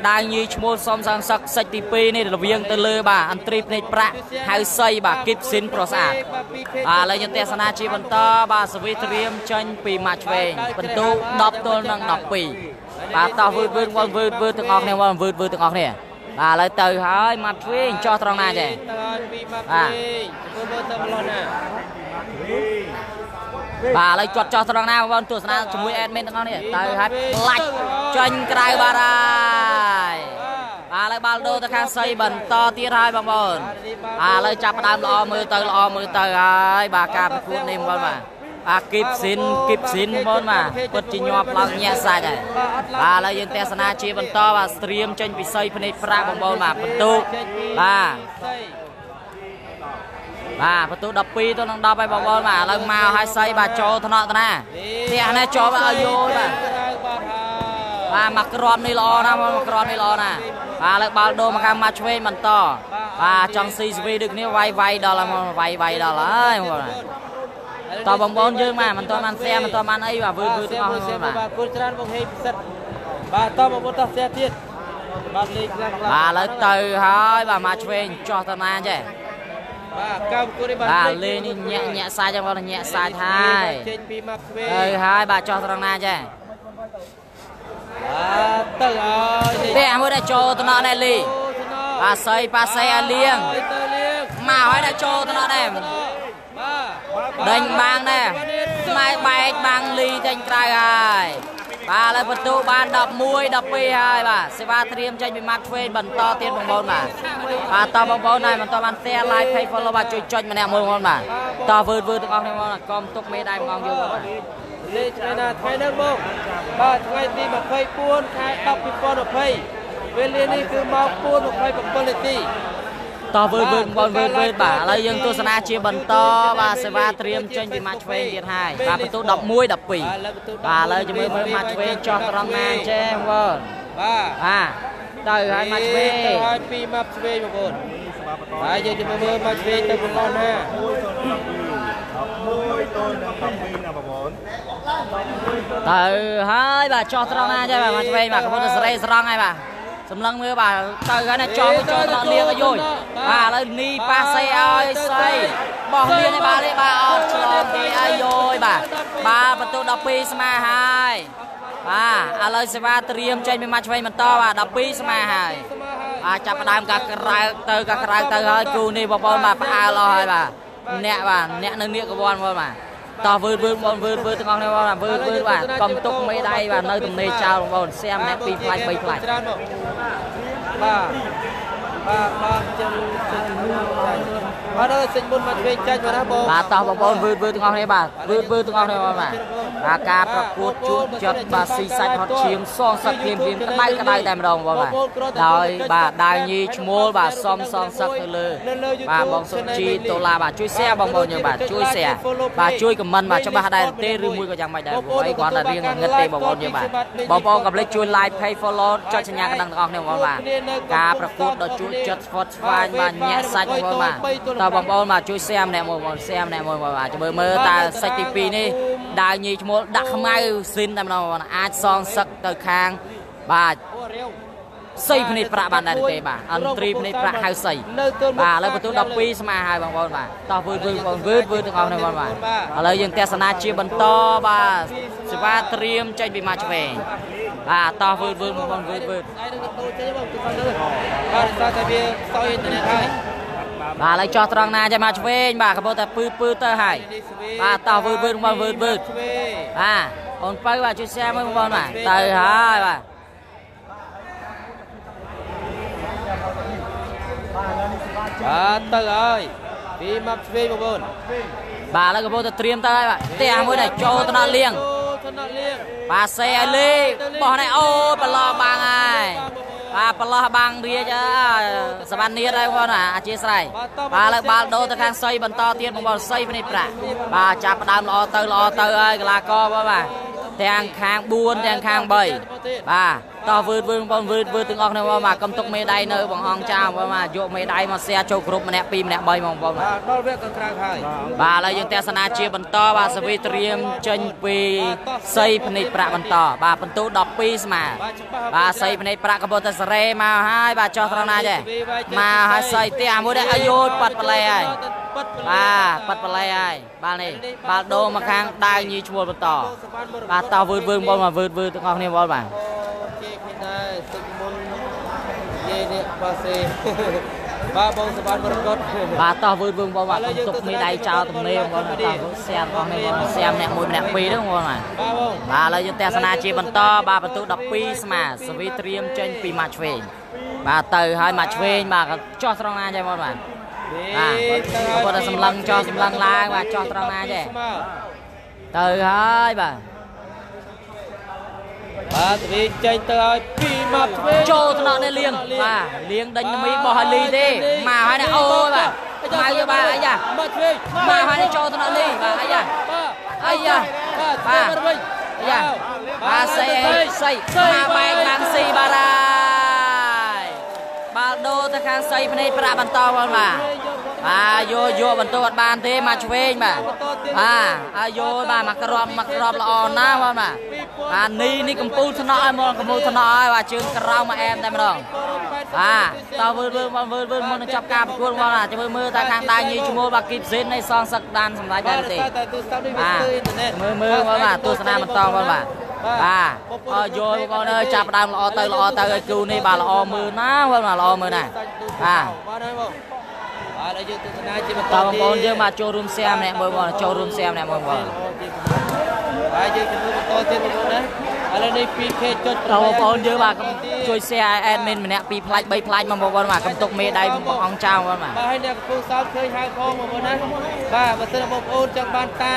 Speaker 1: ដាវញីឈ្មោះសំសងសឹកសិចទី2នេះរវាងទៅលើបាទអន្ត្រីភ្នែកប្រាក់ហៅសៃបាទគីបស៊ីនប្រុសស្អាតបាទឥឡូវយើងទស្សនាជាបន្តបាទសវីត្រៀមចេញពីម៉ាក់ឆ្វេងបន្ទូ10ទល់នឹង12 បាទតោះវឺតវឺតបងវឺតវឺតទាំងអស់គ្នាបងវឺតវឺតទាំងអស់គ្នាបាទឥឡូវទៅហើយម៉ាត់ឆ្វេងចោះត្រង់ណាចេះ
Speaker 2: តើពីមកវិញមើលមើលទៅម្ល៉េះណា
Speaker 1: បាទឥឡូវគាត់ចោះត្រង់ណាបងប្អូនទស្សនាជាមួយ admin ទាំងអស់គ្នាទៅហើយផ្លាច់ចាញ់ក្រៅបាទហើយបាទឥឡូវបាល់ដូរទៅខាងសៃបន្តទៀតហើយបងប្អូនបាទឥឡូវចាប់ផ្ដើមល្អមើលទៅល្អមើលទៅហើយបាទការប្រកួតនេះបងប្អូនបាទ បាទគីបស៊ីនគីបស៊ីនបងប្អូនបាទពិតជាញាប់ឡើងញាក់សាច់ហើយបាទឥឡូវយើងទស្សនាជាបន្តបាទស្ត្រៀមចេញពីសៃភ្នែកប្រាក់បងប្អូនបាទបន្ទុកបាទ
Speaker 2: សៃ
Speaker 1: បាទបន្ទូ12ទៅនឹង10ហើយបងប្អូនបាទឥឡូវមកឲ្យសៃបាទចូលថ្នាក់តាណាផ្ទះនេះចូលឲ្យយល់បាទ
Speaker 2: ក្រៅបាទហើយ
Speaker 1: បាទមកក្របនេះល្អណាស់មកក្របនេះល្អណាស់បាទឥឡូវបាល់ដូរមកខាងមកឆ្វេងបន្ត
Speaker 2: បាទ
Speaker 1: បាទចង់ស៊ីស្វីដូចគ្នាវាយវាយដល់ហើយវាយវាយដល់ហើយបងប្អូន តបងប្អូនយើងបាទមិនទាន់បានផ្ទះមិនទាន់បានអីបាទវឺវឺទាំងអស់គ្នាបាទ
Speaker 2: បាទគូលច្រើនបងហេពិសិដ្ឋបាទតបងប្អូនតោះផ្ទះទៀតបាទលេខខ្លាំងខ្លាំង
Speaker 1: បាទឥឡូវទៅហើយបាទមកឆ្វេងចោះតាណាចេះ
Speaker 2: បាទកម្មគូនេះបាទ
Speaker 1: បាទលេងនេះញាក់ញាក់សាច់ហ្នឹងបងញាក់សាច់ហើយ
Speaker 2: ចេញពីមកស្វេ
Speaker 1: ទៅហើយបាទចោះត្រង់ណាចេះ
Speaker 2: បាទទៅហើយនេះ
Speaker 1: ទេអាមួយដែលចូលតំណនេះលីបាទសៃប៉ាសៃឲ្យលៀង
Speaker 2: ទៅលៀង
Speaker 1: មកហើយដែលចូលតំណដែរ
Speaker 2: បាទ
Speaker 1: ដេញបាំងដែរស្មែបែកបាំងលីចេញក្រៅហើយបាទឥឡូវបន្ទូបាន11 12ហើយបាទសេវាត្រៀមចេញពីម៉ាត់ឆ្វេងបន្តទៀតបងប្អូនបាទបាទតបងប្អូនហើយបន្តបាន share like page follow បាទជួយចុចម្នាក់មួយបងប្អូនបាទតវឺតវឺតទាំងអស់គ្នាបងប្អូនកុំទុកមេដៃម្ងយើងបងប្អូន
Speaker 2: លេខថ្ងៃណាថ្ងៃនេះបងបាទថ្ងៃទី24ខែ10 2020វេលានេះគឺម៉ោង4:27នាទី
Speaker 1: តវើវើបងវើវើបាទឥឡូវយើងទស្សនាជាបន្តបាទសេវាត្រៀមចេញពីម៉ាត់ឆ្វេងទៀតហើយបាទបន្ទូ11 12បាទឥឡូវជាមួយមើលម៉ាត់ឆ្វេងចោះត្រង់ណាចេះបងប្អូន
Speaker 2: បាទ
Speaker 1: បាទទៅហើយម៉ាត់ឆ្វេង
Speaker 2: ទៅហើយពីម៉ាត់ឆ្វេងបងប្អូនហើយយើងជួយមើលម៉ាត់ឆ្វេងទៅបងប្អូនណា
Speaker 3: 1ទល់នឹង12ណាបងប្អូន
Speaker 1: ទៅហើយបាទចោះត្រង់ណាចេះបាទម៉ាត់ឆ្វេងបាទកំពុងតែសេរីស្រង់ហើយបាទ សម្លឹងមើលបាទទៅហើយណាចោះចោះត្រង់លៀងឲ្យយយបាទឥឡូវនីប៉ាសៃឲ្យសៃបោះលៀងឲ្យបាទលេបាទអត់ឆ្លងគេឲ្យយយបាទបាទបន្ទូ12ស្មើហើយបាទឥឡូវសេវាត្រៀមចេញពីមកឆ្វេងបន្តបាទ12ស្មើហើយបាទចាប់ផ្ដើមការក្រៅទៅការក្រៅទៅហើយគូនេះបងប្អូនបាទផ្អើលអស់ហើយបាទអ្នកបាទអ្នកនៅនៀកកវ័នបងប្អូនបាទ តោះវឺតវឺតបងវឺតវឺតទាំងអស់គ្នាបងវឺតវឺតបាទកុំទុកមេដៃបាទនៅទំនេរចោលបងប្អូនសៀមអ្នកពីរផ្លាច់3ផ្លាច់
Speaker 2: ច្រើនមកបាទបាទបាទចឹងចេញ បាទដល់សេចមុនមកឆ្វេងចាច់មកណាបង
Speaker 1: បាទតោះបងប្អូនវឺតវឺតទាំងអស់គ្នាបាទវឺតវឺតទាំងអស់គ្នាបងបាទបាទការប្រកួតជួបចិត្តបាទស៊ីសាច់ហត់ឈាមសងសឹកភ្លាមភ្លាមក្តៅក្តៅតែម្ដងបងបាទដោយបាទដាវញីឈ្មោលបាទសំសងសឹកទៅលើបាទបងសុជីដុល្លារបាទជួយ share បងប្អូនយើងបាទជួយ share បាទជួយ comment បាទច្បាស់ដែរទេឬមួយក៏យ៉ាងម៉េចដែរព្រោះអីគ្រាន់តែរៀងងឹតទេបងប្អូនយើងបាទបងប្អូនកុំភ្លេចជួយ like page follow ចុចសញ្ញាកណ្ដឹងទាំងអស់គ្នាបងប្អូនបាទការប្រកួតដ៏ជក់ចិត្តស្វត់ស្វាញបាទញាក់សាច់បងប្អូនបាទតើបងប្អូនបាទជួយ share ម្នាក់មួយបងប្អូន share ម្នាក់មួយបងប្អូនបាទចាំមើលមើលតើសាច់ទី2នេះដាវញីឈ្មោលដាក់ខ្មៅស៊ីនតែម្ដងបងប្អូនអាចសងសឹកទៅខាងបាទ
Speaker 2: អូរាវ
Speaker 1: សីភ្នែកប្រាក់បានដែរទេបាទអន្ត្រីភ្នែកប្រាក់ហៅសី
Speaker 2: នៅទល់មុខ
Speaker 1: បាទឥឡូវបន្ទូ12ស្មើហើយបងប្អូនបាទតោះវឺតវឺតបងវឺតវឺតទាំងអស់គ្នាបងបាទឥឡូវយើងទស្សនាជាបន្តបាទសេវាត្រៀមចេញពីមកឆ្វេងបាទតោះវឺតវឺតបងប្អូនវឺតវឺត
Speaker 2: ដៃនឹងដូរចេញបងទៅទៅបាទសារតែវាស្ទើរអ៊ីនធឺណិតហើយ
Speaker 1: បាទឥឡូវចោះត្រង់ណាចេះមកឆ្វេងបាទកំពុងតែពឺពឺទៅហើយបាទតោះវឺតវឺតបងវឺតវឺត
Speaker 2: ឆ្វេង
Speaker 1: បាទអូនបើបាទជួយ share មួយបងប្អូនបាទទៅហើយបាទ
Speaker 2: បាទទៅហើយពីមកឆ្វេងបងប្អូន
Speaker 1: បាទឥឡូវកំពុងតែត្រៀមទៅហើយបាទផ្ទះមួយដែលចូលទៅដល់លៀង
Speaker 2: ទៅដល់លៀង
Speaker 1: បាទសេឲ្យលេបោះនេះអូយប្រឡោះបាំងហើយ បាទប្រឡោះបាំងរាជអើយសវណ្ណនាតហើយបងប្អូនអាអធិស្ឋានបាទឥឡូវបាល់ដូរទៅខាងសីបន្តទៀតបងប្អូនសីភ្នែកប្រាក់បាទចាប់ផ្ដើមល្អទៅល្អទៅហើយកីឡាករបងបាទទាំងខាង4ទាំងខាង3បាទ តោះវឺតវឺតបងប្អូនវឺតវឺតទាំងអស់គ្នាបងបាទកុំទុកមេដៃនៅបង្អង់ចោលបងបាទយកមេដៃមក share ចូលក្រុមម្នាក់2ម្នាក់3បងប្អូនបាទ
Speaker 2: បាទដល់វគ្គខាងក្រៅហើយ
Speaker 1: បាទឥឡូវយើងទស្សនាជាបន្តបាទសវីត្រៀមចេញពីសីភ្នែកប្រាក់បន្តបាទបន្ទូ12ស្មើបាទសីភ្នែកប្រាក់កំពុងតែសេរីមកហើយបាទចោះត្រង់ណាចេះមកហើយសីផ្ទះមួយនេះអាយុប៉ាត់ប្លែហើយ
Speaker 2: ប៉ាត់
Speaker 1: បាទប៉ាត់ប្លែហើយបាល់នេះបាល់ដូរមកខាងដាវញីឈ្មោះបន្តបាទតោះវឺតវឺតបងមកវឺតវឺតទាំងអស់គ្នាបងបាទ
Speaker 2: ជេកនេះដែរទឹកមុននិយាយនេះ បាទសេបាទបងសបានមរកត
Speaker 1: បាទតោះវឺតវឺតបងបាទកុំទុកមេដៃចោលទំនេរបងតោះសៀមបងនេះបងសៀមអ្នកមួយម្នាក់ពីរហ្នឹងបងបាទ
Speaker 2: បាទបង
Speaker 1: បាទឥឡូវយើងទស្សនាជាបន្តបាទបន្ទូ12ស្មើសវីត្រៀមចេញពីម៉ាត់ឆ្វេងបាទទៅហើយម៉ាត់ឆ្វេងបាទក៏ចោះត្រង់ណាចេះបងបាទបាទគាត់តែសម្លឹងចោះសម្លឹងឡើងបាទចោះត្រង់ណាចេះទៅហើយបាទ
Speaker 2: បាទទ្វីចេញទៅឲ្យពីមកឆ្វេង
Speaker 1: ចូលថ្នាក់នេះលៀងបាទលៀងដេញមីបោះឲ្យលីទេមកហើយនេះអូយបាទមកយើបាទអាយ៉ា
Speaker 2: មកឆ្វេង
Speaker 1: មកហើយនេះចូលថ្នាក់នេះបាទអាយ៉ា
Speaker 2: បាទ
Speaker 1: អាយ៉ា
Speaker 2: បាទឆ្វេងមកវិញ
Speaker 1: អាយ៉ាបាទសៃសៃមកបែកបានស៊ីបាទហើយបាល់ដូរទៅខាងសីភ្នែកប្រាក់បន្តបងបាទ បាទយកយកបន្តអត់បានទេមកឆ្វេងបាទបាទហើយយកបាទមកក្របមកក្របល្អណាស់បងបាទបាទនេះនេះកំពូលថ្នាក់ឲ្យមកកំពូលថ្នាក់ឲ្យបាទជើងក្រោមមកអែមតែម្ដងបាទតើវើវើបងវើវើមុននឹងចាប់ការប្រកួតបងបាទជួយមើលតើខាងដៃញីឈ្មោះបាទគីបសេននៃសងសឹកដានសម្ដេចដែរទេ
Speaker 2: តែទូរស័ព្ទនេះវា
Speaker 1: បាទ
Speaker 2: ស្ទើរអ៊ីនធឺណិត
Speaker 1: មើលមើលបងបាទទស្សនាបន្តបងបាទបាទអរយល់បងប្អូនអើយចាប់ផ្ដើមល្អទៅល្អទៅឲ្យគូនេះបាទល្អមើលណាបងបាទល្អមើលណាបាទ
Speaker 2: បាទហើយបង បាទហើយយើងទស្សនាជាបន្ត
Speaker 1: តើបងប្អូនយើងបាទចូលរួមសៀមម្នាក់មើលបងចូលរួមសៀមម្នាក់មើលបង
Speaker 2: ហើយយើងជំនួសបន្តទៀតបងប្អូនណាឥឡូវនេះ 2K ចុច
Speaker 1: តើបងប្អូនយើងបាទកុំជួយ share ឲ្យ admin ម្នាក់ពីរផ្លាច់3ផ្លាច់មកបងប្អូនបាទកុំទុកមេដៃបងអង្គចៅបងបាទ
Speaker 2: បាទហើយអ្នកកំពុងសោតឃើញហៅផងបងប្អូនណាបាទបើសិនបងប្អូនចង់បានតែ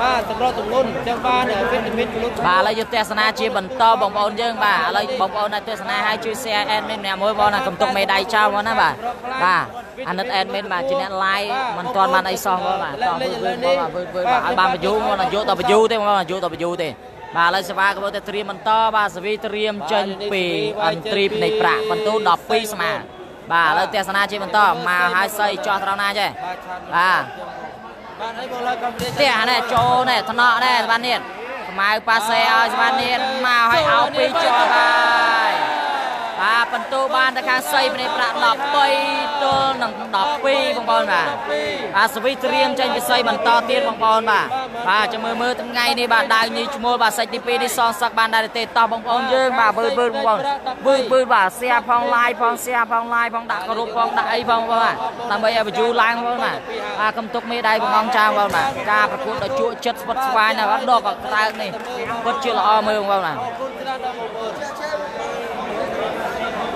Speaker 2: បាទសម្រាប់ទម្ងន់ចង់បានវីតាមីនខ្លួន
Speaker 1: បាទឥឡូវយើងទស្សនាជាបន្តបងប្អូនយើងបាទឥឡូវបងប្អូនដែលទស្សនាឲ្យជួយ share admin ម្នាក់មួយបងណាកុំទុកមេដៃចោលបងណាបាទបាទអាណិត admin បាទជាអ្នក live មិនទាន់បានអីសោះបងបាទតោះវើវើបងបាទវើវើបាទឲ្យបានបញ្យូបងណាយកទៅបញ្យូទេបងបាទយកទៅបញ្យូទេបាទឥឡូវសេវាកំពុងតែត្រៀមបន្តបាទសវីត្រៀមចេញពីអន្ត្រីភ្នែកប្រាក់បន្ទូ12ស្មើបាទឥឡូវទស្សនាជាបន្តមកឲ្យសៃចោះត្រង់ណាចេះ
Speaker 2: បាទឆាន
Speaker 1: បាទ
Speaker 2: បាទហើយបងឡើយកំព្រា
Speaker 1: ផ្ទះនេះចូលនេះថ្នាក់នេះសវណ្ណនេះខ្មៅប៉ាសេឲ្យសវណ្ណនេះមកឲ្យអោពីជាប់ហើយ បាទបន្ទូបានទៅខាងសីភ្នែកប្រាក់13ទល់នឹង12បងប្អូនបាទបាទសវិត្រៀមចេញពិសីបន្តទៀតបងប្អូនបាទបាទចាំមើលមើលថ្ងៃនេះបាទដាវញីឈ្មោះបាទសាច់ទី2នេះសងសឹកបានដែរទេតោះបងប្អូនយើងបាទវើវើបងប្អូនវើវើបាទសៀផង live ផងសៀផង live ផងដាក់គ្រប់ផងដាក់អីផងបងបាទដើម្បីឲ្យបញ្យូឡើងបងបាទបាទកំទុកមេដៃបងអង្គចាបងបាទការប្រកួតដ៏ជក់ចិត្តស្វិតស្វាញណាស់បាទដកក៏ក្តៅនេះពិតជាល្អមើលបងបាទ
Speaker 2: អរគុណច្រើនដល់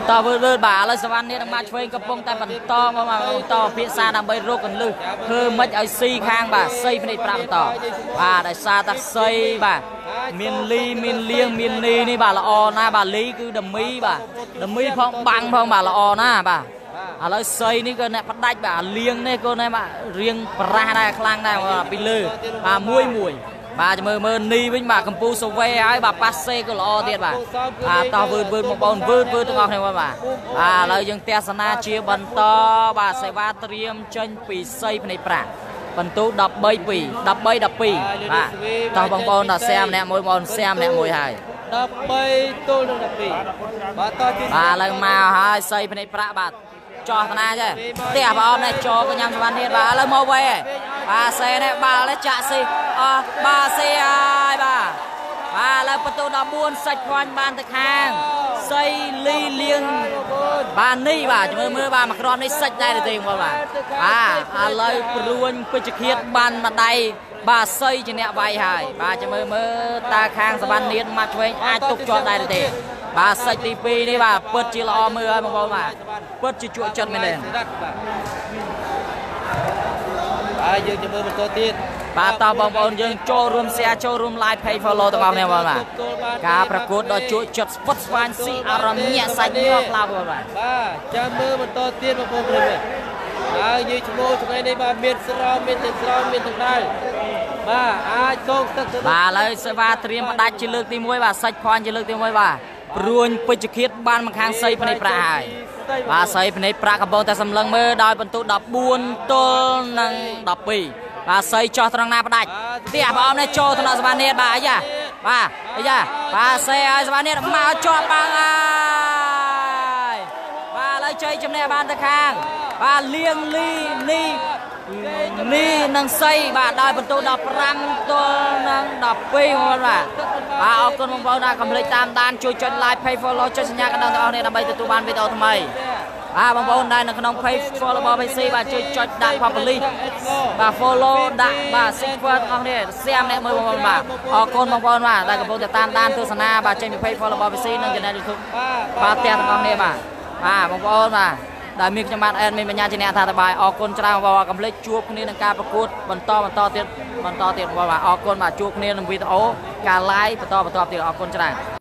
Speaker 2: បងប្អូន
Speaker 1: តើវើលើបាទឥឡូវសវណ្ណនេះនឹងមកឆ្វេងកំពុងតែបន្តមកមកបន្តភាសាដើម្បីរកកន្លឹះធ្វើមិនឲ្យស៊ីខាងបាទសីភ្នែកប្រាក់បន្តបាទដោយសារតែសីបាទមានលីមានលៀងមាននីនេះបាទល្អណាស់បាទលីគឺដមីបាទដមីផងបាំងផងបាទល្អណាស់បាទឥឡូវសីនេះក៏អ្នកផ្ដាច់បាទលៀងនេះក៏អ្នកបាទរៀងប្រាស់ដែរខ្លាំងដែរបាទពីលើបាទមួយមួយ បាទមើលមើលនីវិញបាទកម្ពូសវេហើយបាទប៉ាសេក៏ល្អទៀតបាទបាទតោះវឺតវឺតបងប្អូនវឺតវឺតទាំងអស់គ្នាបាទបាទឥឡូវយើងទស្សនាជាបន្តបាទសេវាត្រៀមចេញពីសីភ្នែកប្រាក់បន្ទូ13 2 13 12បាទតោះបងប្អូនដល់សែម្នាក់មួយបងប្អូនសែម្នាក់មួយហើយ
Speaker 2: 13ទល់នឹង12បាទតជា
Speaker 1: បាទឡើងមកហើយសីភ្នែកប្រាក់បាទ ចោះតាណាចេះផ្ទះបងអមនេះចូលកញ្ញាំសវណ្ណនេះបាទឥឡូវមកវេបាទសេនេះបាល់នេះចាក់ស៊ីអស់បាទសេហើយបាទបាទឥឡូវបន្ទូ14សាច់ខ្វាញ់បានទៅខាងសីលីលៀងបាទនេះបាទមើលមើលបាទមួយក្រុមនេះសាច់ដែរទេបងបាទបាទឥឡូវព្រួញពេជ្ជឃាតបានម្ដាយបាទសីជាអ្នកវាយហើយបាទចាំមើលមើលតើខាងសវណ្ណនេះមកឆ្វេងអាចទុកជាប់ដែរទេ បាទសាច់ទី2នេះបាទពិតជាល្អមើលហើយបងប្អូនបាទពិតជាជក់ចិត្តមែនទេ
Speaker 2: បាទបាទយើងจะមើលបន្តទៀត
Speaker 1: បាទតោះបងប្អូនយើងចូលរួម share ចូលរួម like page follow ទាំងអស់គ្នាបងប្អូនបាទការប្រកួតដ៏ជក់ចិត្តស្វិតស្វាញស៊ីអារម្មណ៍ញាក់សាច់ញាក់ខ្លាំងបងប្អូនបាទ
Speaker 2: បាទចាំមើលបន្តទៀតបងប្អូនប្រិយមិត្តហើយយើងឈ្មោះថ្ងៃនេះបាទមានស្រោមមានទឹកស្រោមមានទឹកដៅបាទអាចសងទឹកទៅ
Speaker 1: បាទឥឡូវសេវាត្រៀមផ្ដាច់ជាលើកទី1បាទសាច់ខ្វាញ់ជាលើកទី1បាទ ព្រួញពេជ្ជឃាតបានមកខាងសីភ្នែកប្រាក់ហើយបាទសីភ្នែកប្រាក់កំពុងតែសម្លឹងមើលដោយបន្ទូ14ទល់នឹង12បាទសីចោះត្រង់ណាផ្ដាច់ផ្ទះបងអមនេះចូលថ្នាក់សវណ្ណនេះបាទអីយ៉ាបាទអីយ៉ាបាទសេឲ្យសវណ្ណនេះមកជាប់បាំងហើយបាទឥឡូវជ័យជំនះបានទៅខាង បាទលៀងលីនី នេះនឹងសីបាទដោយបន្ទូ15ទល់នឹង12បងប្អូនបាទបាទអរគុណបងប្អូនដែលកុំភ្លេចតាមដានជួយចុច like page follow ចុចសញ្ញាកណ្ដឹងទាំងអស់គ្នាដើម្បីទទួលបានវីដេអូថ្មីបាទបងប្អូនដែលនៅក្នុង page follow របស់ PC បាទជួយចុចដាក់ public បាទ follow ដាក់បាទ super ទាំងអស់គ្នា share អ្នកមើលបងប្អូនបាទអរគុណបងប្អូនបាទដែលកំពុងតែតាមដានទស្សនាបាទចេញពី page follow របស់ PC និង channel YouTube បាទផ្ទះទាំងអស់គ្នាបាទបាទបងប្អូនបាទ ដែលមានខ្ញុំបាទអែនមានបញ្ញាជាអ្នកថាតបាយអរគុណច្រើនបងប្អូនកុំភ្លេចជួបគ្នានឹងការប្រកួតបន្តបន្តទៀតបន្តទៀតបងប្អូនបាទអរគុណបាទជួបគ្នានឹងវីដេអូការ live បន្តបន្តទៀតអរគុណច្រើន